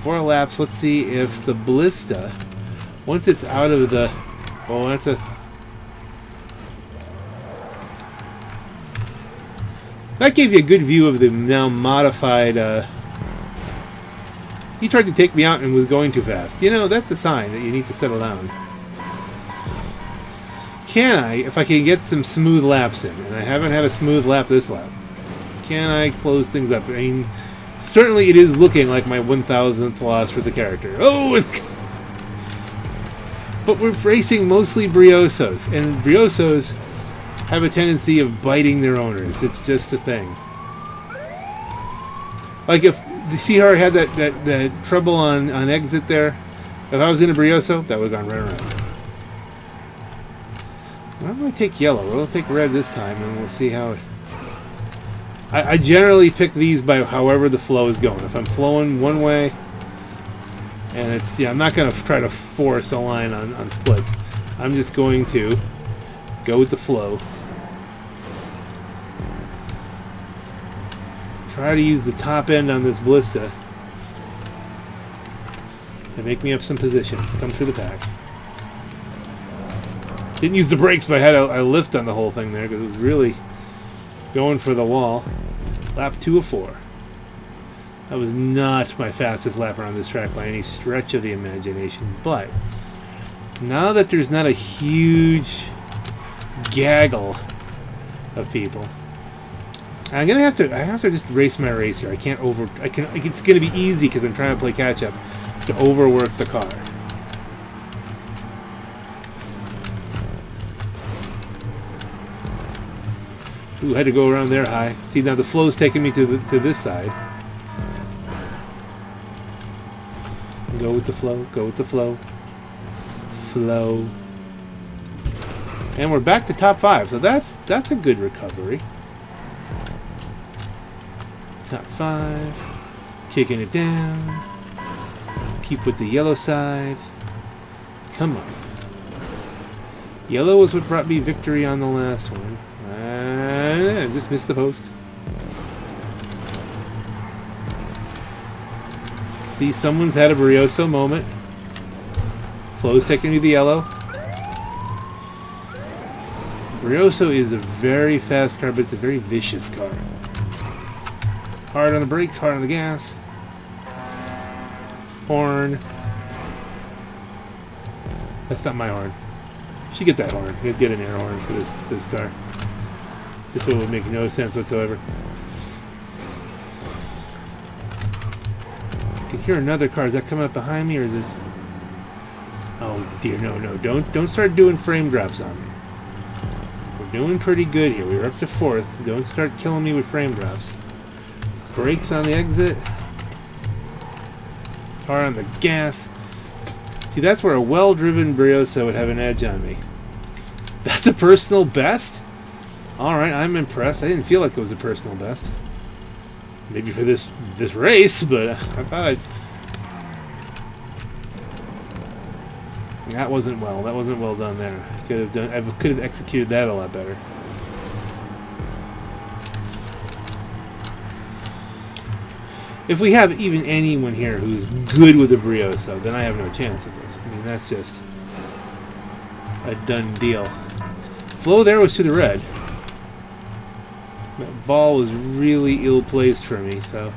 Four laps. Let's see if the Blista, once it's out of the... Well, that's a... That gave you a good view of the now modified... Uh, he tried to take me out and was going too fast. You know, that's a sign that you need to settle down. Can I, if I can get some smooth laps in, and I haven't had a smooth lap this lap, can I close things up? I mean, certainly it is looking like my 1000th loss for the character. Oh! But we're racing mostly Briosos, and Briosos have a tendency of biting their owners. It's just a thing. Like if the I had that, that, that trouble on, on exit there? If I was in a Brioso, that would have gone right around. Why don't I take yellow? We'll take red this time, and we'll see how it... I, I generally pick these by however the flow is going. If I'm flowing one way, and it's... Yeah, I'm not going to try to force a line on, on splits. I'm just going to go with the flow. Try to use the top end on this Blista to make me up some positions. Come through the pack. Didn't use the brakes, but I had a, a lift on the whole thing there because it was really going for the wall. Lap 2 of 4. That was not my fastest lap around this track by any stretch of the imagination, but now that there's not a huge gaggle of people, I'm gonna have to. I have to just race my race here. I can't over. I can. It's gonna be easy because I'm trying to play catch up to overwork the car. Ooh, had to go around there high. See now the flow's taking me to the, to this side. Go with the flow. Go with the flow. Flow. And we're back to top five, so that's that's a good recovery. Top five. Kicking it down. Keep with the yellow side. Come on. Yellow was what brought me victory on the last one. Ah, and just missed the post. See, someone's had a Brioso moment. Flow's taking me the yellow. Brioso is a very fast car, but it's a very vicious car. Hard on the brakes, hard on the gas. Horn. That's not my horn. Should get that horn. Get get an air horn for this this car. This one would make no sense whatsoever. I can hear another car. Is that coming up behind me, or is it? Oh dear, no, no! Don't don't start doing frame drops on me. We're doing pretty good here. We're up to fourth. Don't start killing me with frame drops. Brakes on the exit. Car on the gas. See, that's where a well-driven Brioso would have an edge on me. That's a personal best? Alright, I'm impressed. I didn't feel like it was a personal best. Maybe for this this race, but I thought I'd... That wasn't well. That wasn't well done there. Could have done. I could have executed that a lot better. If we have even anyone here who's good with the Brioso, then I have no chance at this. I mean, that's just a done deal. Flow there was to the red. That ball was really ill-placed for me, so...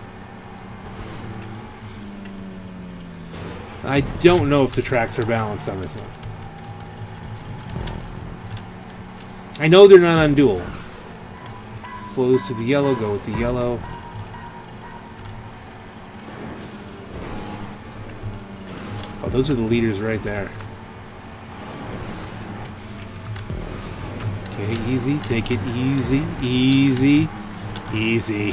I don't know if the tracks are balanced on this one. I know they're not on duel. Flows to the yellow, go with the yellow. Oh, those are the leaders right there. Okay, easy. Take it easy. Easy. Easy.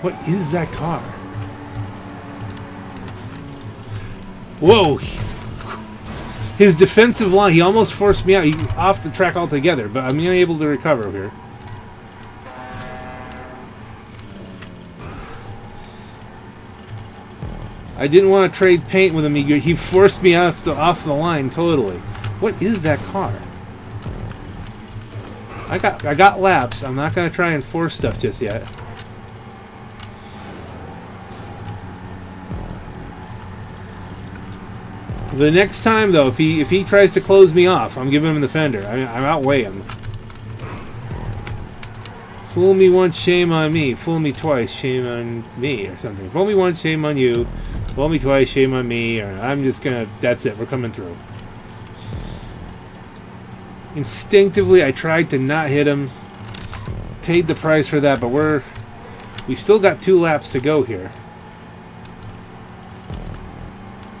What is that car? Whoa! His defensive line, he almost forced me out. He off the track altogether, but I'm unable to recover here. I didn't want to trade paint with him. He, he forced me off the, off the line totally. What is that car? I got I got laps. I'm not going to try and force stuff just yet. The next time, though, if he if he tries to close me off, I'm giving him the fender. I, I'm outweigh him. Fool me once, shame on me. Fool me twice, shame on me, or something. Fool me once, shame on you. Fool me twice, shame on me. Or I'm just gonna. That's it. We're coming through. Instinctively, I tried to not hit him. Paid the price for that, but we're we've still got two laps to go here.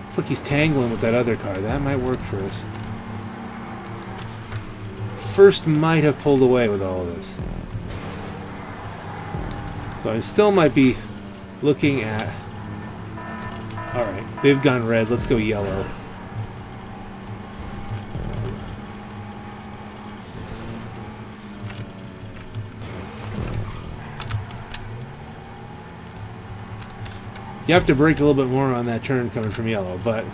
Looks like he's tangling with that other car. That might work for us. First might have pulled away with all of this. So I still might be looking at... Alright, they've gone red. Let's go yellow. You have to brake a little bit more on that turn coming from yellow, but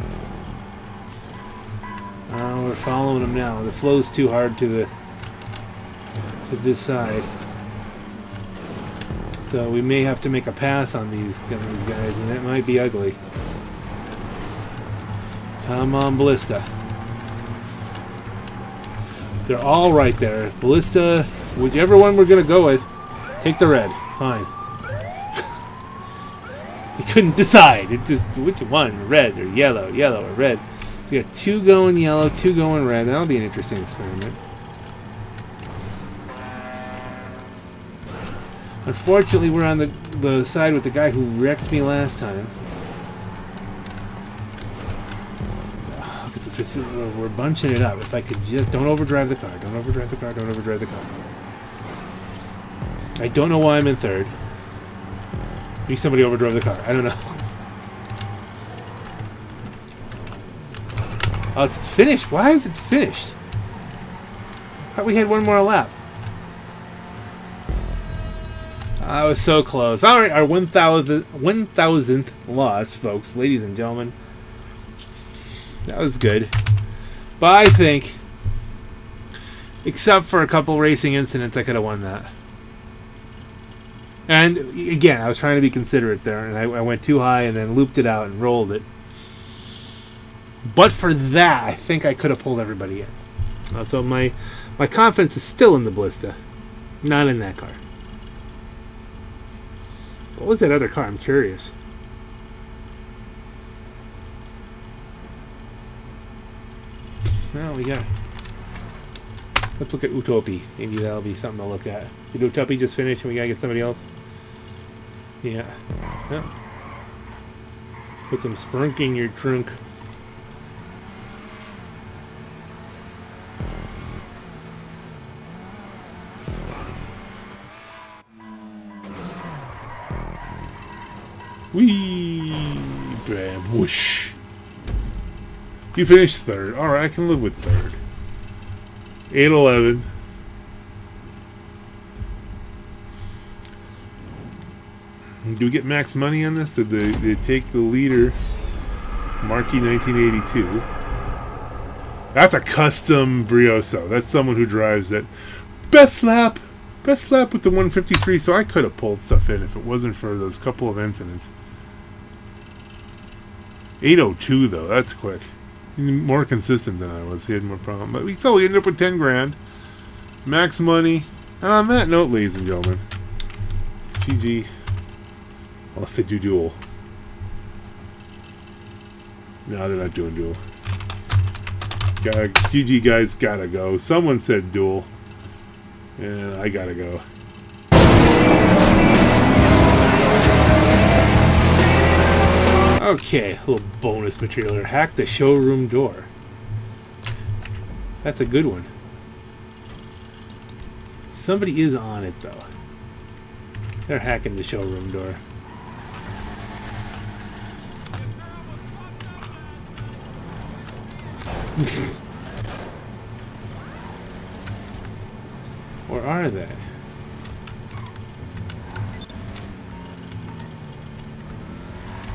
uh, we're following them now. The flow's too hard to the to this side, so uh, we may have to make a pass on these on these guys, and that might be ugly. Come on, Blista. They're all right there. Blista, whichever one we're gonna go with, take the red. Fine. He couldn't decide. It just which one, red or yellow, yellow or red. So you got two going yellow, two going red. That'll be an interesting experiment. Unfortunately, we're on the, the side with the guy who wrecked me last time. Look at this. We're we're bunching it up. If I could just... Don't overdrive the car. Don't overdrive the car. Don't overdrive the car. I don't know why I'm in third. Maybe somebody overdrove the car. I don't know. Oh, it's finished. Why is it finished? I thought we had one more lap. I was so close. All right, our 1,000th 1,000th loss, folks, ladies and gentlemen. That was good. But I think, except for a couple racing incidents, I could have won that. And again, I was trying to be considerate there, and I, I went too high and then looped it out and rolled it. But for that, I think I could have pulled everybody in. Uh, so my my confidence is still in the Blista, not in that car. What was that other car? I'm curious. Well, we got. Let's look at Utopi. Maybe that'll be something to look at. Did Utopi just finish and we gotta get somebody else? Yeah. Put some sprunk in your trunk. Wee bam whoosh. You finished third. Alright, I can live with third. 8-11. Do we get max money on this? Did they, they take the leader, Marquee 1982? That's a custom Brioso. That's someone who drives it. Best lap! Best lap with the 153, so I could have pulled stuff in if it wasn't for those couple of incidents. 802 though, that's quick. More consistent than I was. He had more problem. But we still ended up with 10 grand. Max money. And on that note, ladies and gentlemen, GG. Unless they do duel. No, they're not doing duel. Gotta, GG guys gotta go. Someone said duel. And I gotta go. Okay, a little bonus material here. Hack the showroom door. That's a good one. Somebody is on it, though. They're hacking the showroom door. or are they?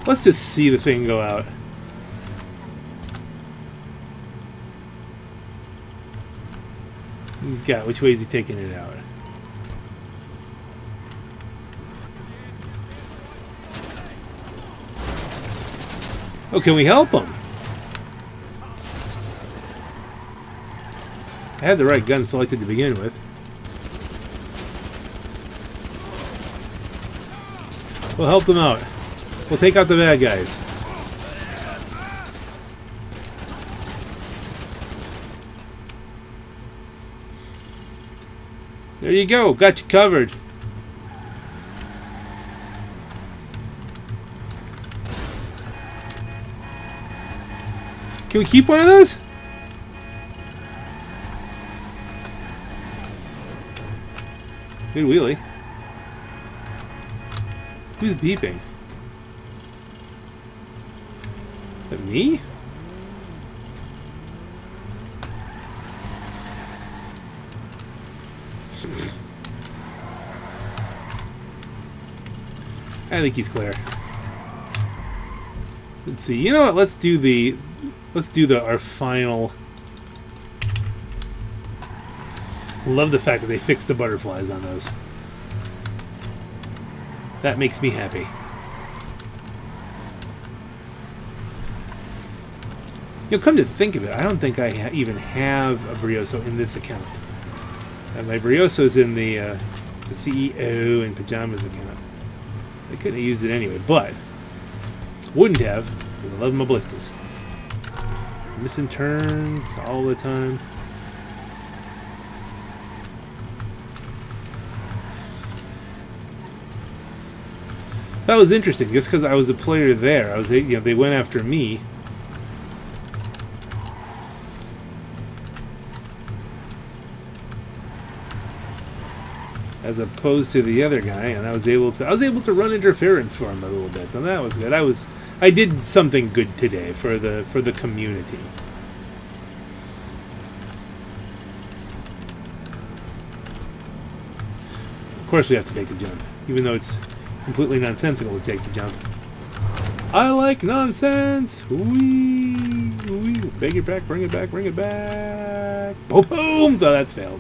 Let's just see the thing go out. He's got, which way is he taking it out? Oh, can we help him? I had the right gun selected to begin with. We'll help them out. We'll take out the bad guys. There you go. Got you covered. Can we keep one of those? Good wheelie. Who's beeping? Is it me? I think he's clear. Let's see. You know what? Let's do the let's do the our final Love the fact that they fixed the butterflies on those. That makes me happy. You know, come to think of it, I don't think I ha even have a Brioso in this account. Uh, my Brioso's in the, uh, the CEO and Pajamas account. I couldn't have used it anyway, but wouldn't have, because I love my Blistas. Missing turns all the time. That was interesting, just because I was a player there. I was, you know, they went after me. As opposed to the other guy, and I was able to, I was able to run interference for him a little bit, and that was good. I was, I did something good today for the for the community. Of course, we have to take the jump, even though it's completely nonsensical to take the jump. I like nonsense! Wee, wee. Bring it back, bring it back, bring it back! Boom, boom! Oh, that's failed.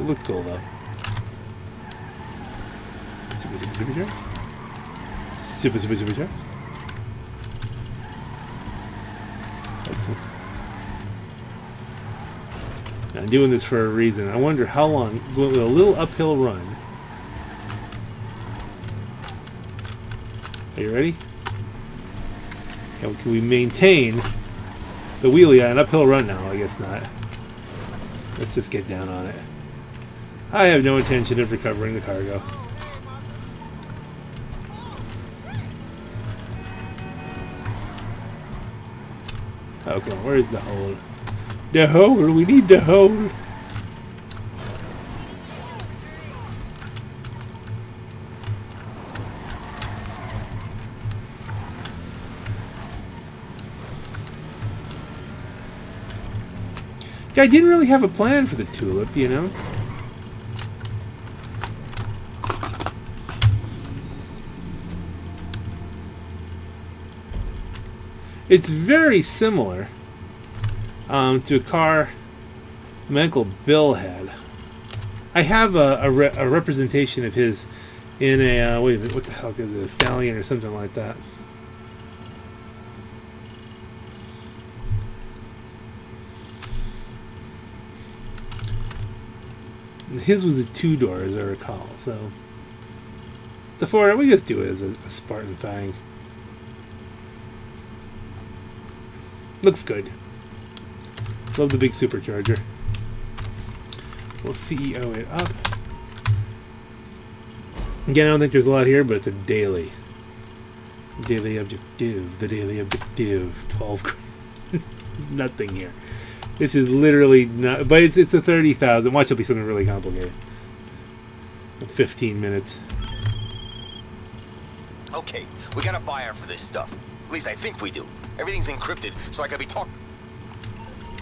It looked cool, though. Super, super, super. Super, super, super. I'm doing this for a reason. I wonder how long, with a little uphill run, Are you ready? Can we maintain the wheelie on an uphill run now? I guess not. Let's just get down on it. I have no intention of recovering the cargo. On. Where is the hole? The hole! We need the hole! Yeah, I didn't really have a plan for the tulip, you know? It's very similar um, to a car my Uncle Bill had. I have a, a, re a representation of his in a, uh, wait a minute, what the hell is it, a stallion or something like that. His was a two-door, as I recall, so... The four, we just do it as a, a Spartan thing. Looks good. Love the big supercharger. We'll CEO it up. Again, I don't think there's a lot here, but it's a daily. Daily objective. The daily objective. 12 Nothing here. This is literally not, but it's it's a thirty thousand. Watch, it'll be something really complicated. Fifteen minutes. Okay, we got a buyer for this stuff. At least I think we do. Everything's encrypted, so I gotta be talking.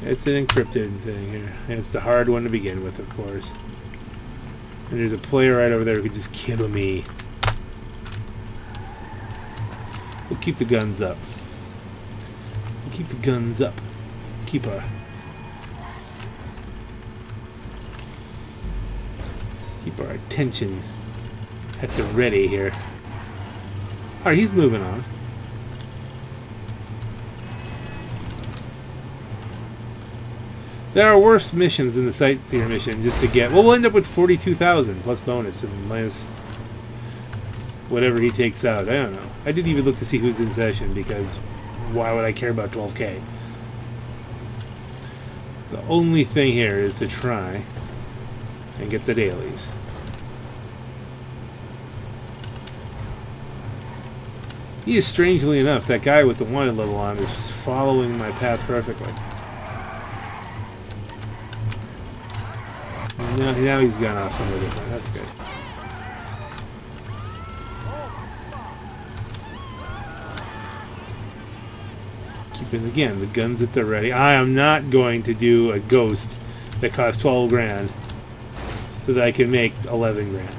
It's an encrypted thing here. And it's the hard one to begin with, of course. And there's a player right over there who could just kill me. We'll keep the guns up. We'll keep the guns up. Keep our keep our attention at the ready here. Alright, he's moving on. There are worse missions than the Sightseer mission just to get... Well, we'll end up with 42,000 plus bonus and minus whatever he takes out. I don't know. I didn't even look to see who's in session because why would I care about 12k? The only thing here is to try and get the dailies. He is strangely enough, that guy with the wanted level on is just following my path perfectly. Now, now he's gone off somewhere different. That's good. Keeping again the guns at the ready. I am not going to do a ghost that costs 12 grand so that I can make 11 grand.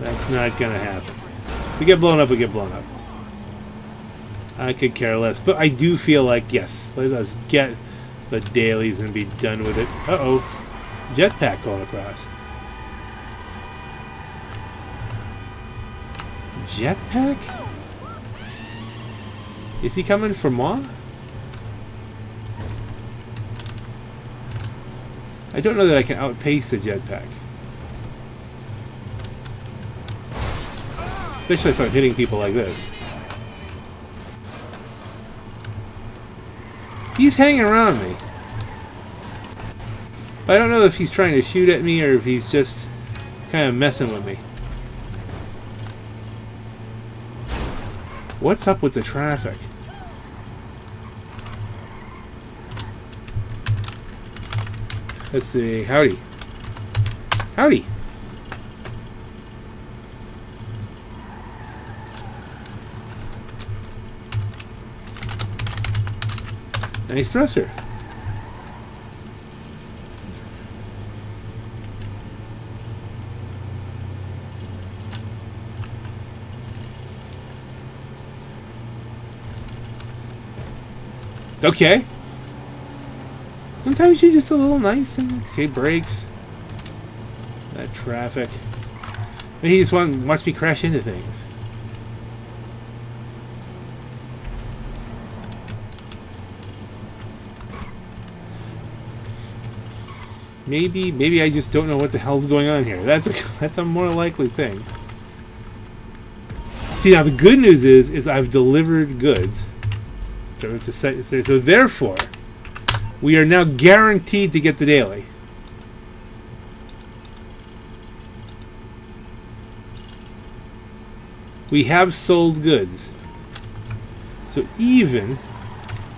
That's not going to happen. we get blown up, we get blown up. I could care less. But I do feel like, yes, let us get the dailies and be done with it. Uh-oh. Jetpack going across. Jetpack? Is he coming for more? I don't know that I can outpace the jetpack. Especially if I'm hitting people like this. He's hanging around me. I don't know if he's trying to shoot at me or if he's just kind of messing with me. What's up with the traffic? Let's see. Howdy. Howdy. Nice thruster. Okay. Sometimes you're just a little nice and okay brakes. That traffic. Maybe he just want, wants me crash into things. Maybe, maybe I just don't know what the hell's going on here. That's a, that's a more likely thing. See, now the good news is, is I've delivered goods. So, so therefore, we are now guaranteed to get the daily. We have sold goods. So even,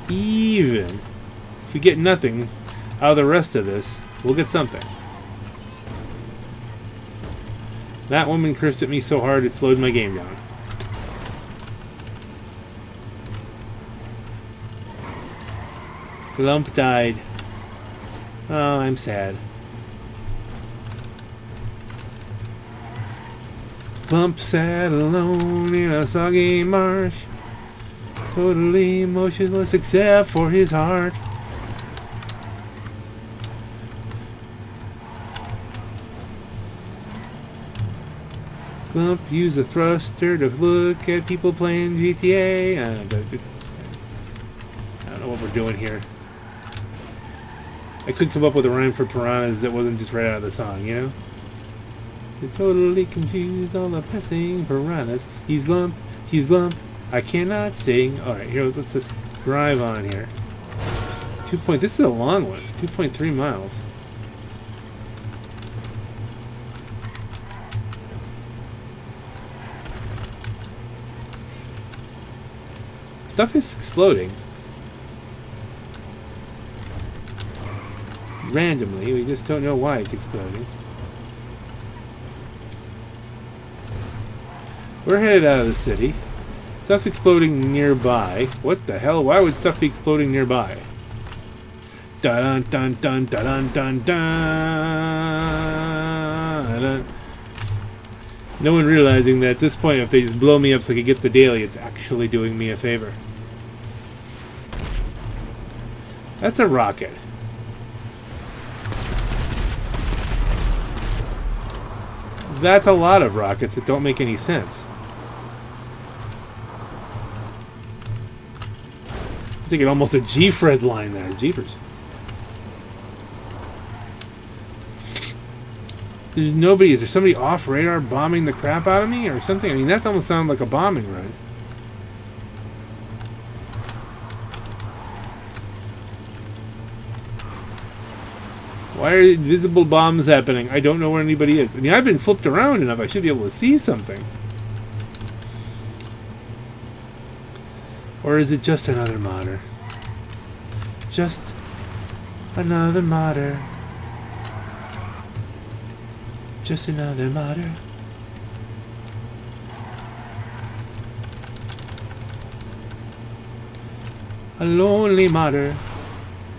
even if we get nothing out of the rest of this, we'll get something. That woman cursed at me so hard it slowed my game down. Glump died. Oh, I'm sad. Glump sat alone in a soggy marsh, totally motionless except for his heart. Glump used a thruster to look at people playing GTA. Uh, I don't know what we're doing here. I could come up with a rhyme for piranhas that wasn't just right out of the song, you know? You're totally confused, all the passing piranhas. He's lump, he's lump, I cannot sing. Alright, here, let's just drive on here. Two point, this is a long one. 2.3 miles. Stuff is exploding. Randomly, we just don't know why it's exploding. We're headed out of the city. Stuff's exploding nearby. What the hell? Why would stuff be exploding nearby? Dun dun dun dun dun dun dun. No one realizing that at this point, if they just blow me up so I can get the daily, it's actually doing me a favor. That's a rocket. That's a lot of rockets that don't make any sense. I'm thinking almost a G-Fred line there. Jeepers. There's nobody. Is there somebody off radar bombing the crap out of me or something? I mean, that almost sounds like a bombing run. Why are invisible bombs happening? I don't know where anybody is. I mean, I've been flipped around enough. I should be able to see something. Or is it just another modder? Just another modder. Just another modder. A lonely modder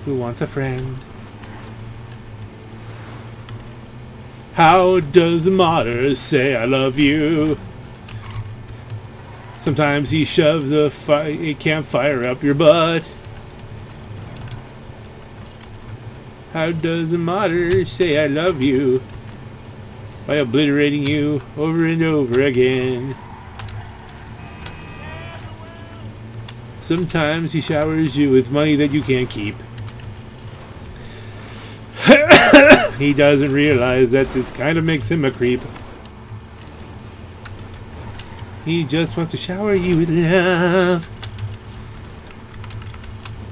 who wants a friend. How does a modder say I love you? Sometimes he shoves a, a campfire up your butt. How does a modder say I love you? By obliterating you over and over again. Sometimes he showers you with money that you can't keep. he doesn't realize that this kind of makes him a creep. He just wants to shower you with love.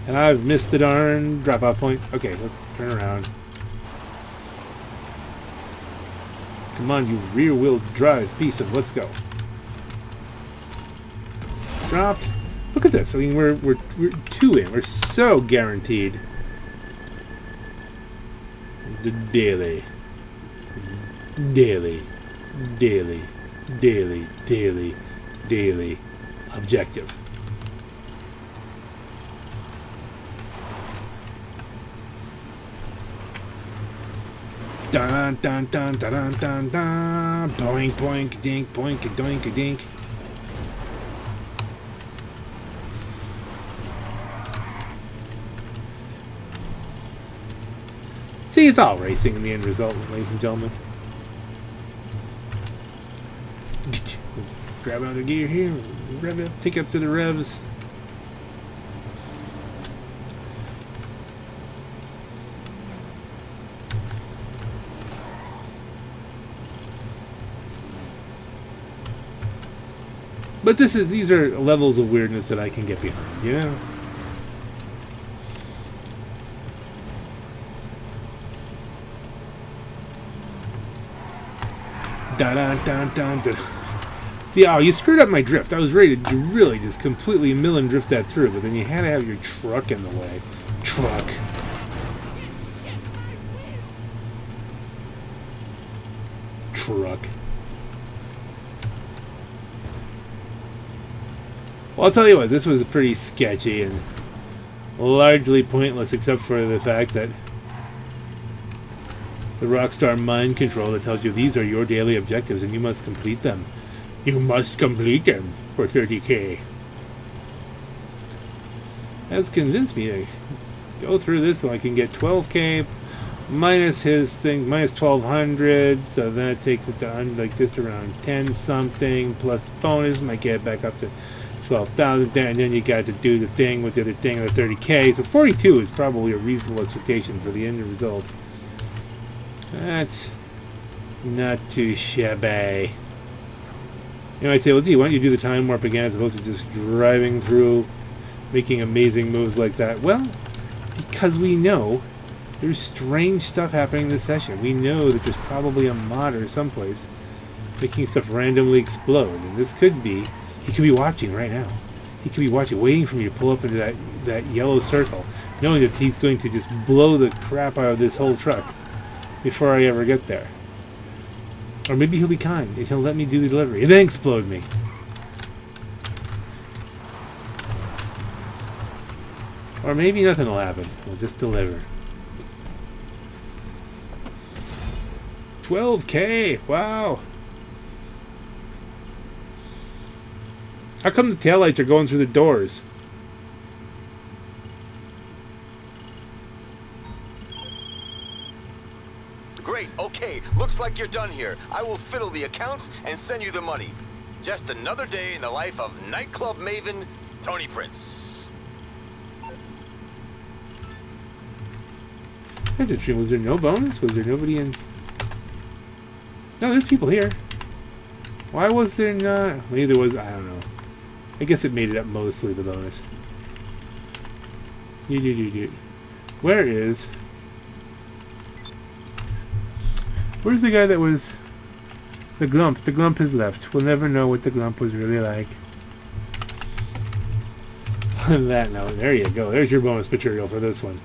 And I've missed the darn drop-off point. Okay, let's turn around. Come on, you rear-wheel drive piece of... Let's go. Dropped. Look at this. I mean, we're, we're, we're two in. We're so guaranteed. Daily. Daily. Daily. Daily. Daily. Daily. Objective. Dun dun dun dun dun dun dun. Boink boink dink boink doink dink. See, it's all racing in the end result, ladies and gentlemen. Let's grab another gear here, rev it, take up to the revs. But this is these are levels of weirdness that I can get behind, you know? Dun dun dun dun dun. See, oh, you screwed up my drift. I was ready to really just completely mill and drift that through, but then you had to have your truck in the way. Truck. Truck. Well, I'll tell you what, this was pretty sketchy and largely pointless except for the fact that the Rockstar mind control that tells you these are your daily objectives and you must complete them. You must complete them for 30k. That's convinced me to go through this so I can get 12k minus his thing, minus 1200, so that takes it down like just around 10 something, plus bonus, might get back up to 12,000 and then you got to do the thing with the other thing of the 30k, so 42 is probably a reasonable expectation for the end result. That's not too shabby. You know, I'd say, well, gee, why don't you do the time warp again as opposed to just driving through, making amazing moves like that? Well, because we know there's strange stuff happening in this session. We know that there's probably a modder someplace making stuff randomly explode. And this could be, he could be watching right now. He could be watching, waiting for me to pull up into that, that yellow circle, knowing that he's going to just blow the crap out of this whole truck before I ever get there. Or maybe he'll be kind and he'll let me do the delivery and then explode me. Or maybe nothing will happen. We'll just deliver. 12k! Wow! How come the taillights are going through the doors? Great, okay. Looks like you're done here. I will fiddle the accounts and send you the money. Just another day in the life of nightclub maven Tony Prince. That's interesting. Was there no bonus? Was there nobody in... No, there's people here. Why was there not... Maybe there was... I don't know. I guess it made it up mostly, the bonus. Where is... Where's the guy that was... The Glump? The Glump has left. We'll never know what the Glump was really like. On that note, there you go. There's your bonus material for this one.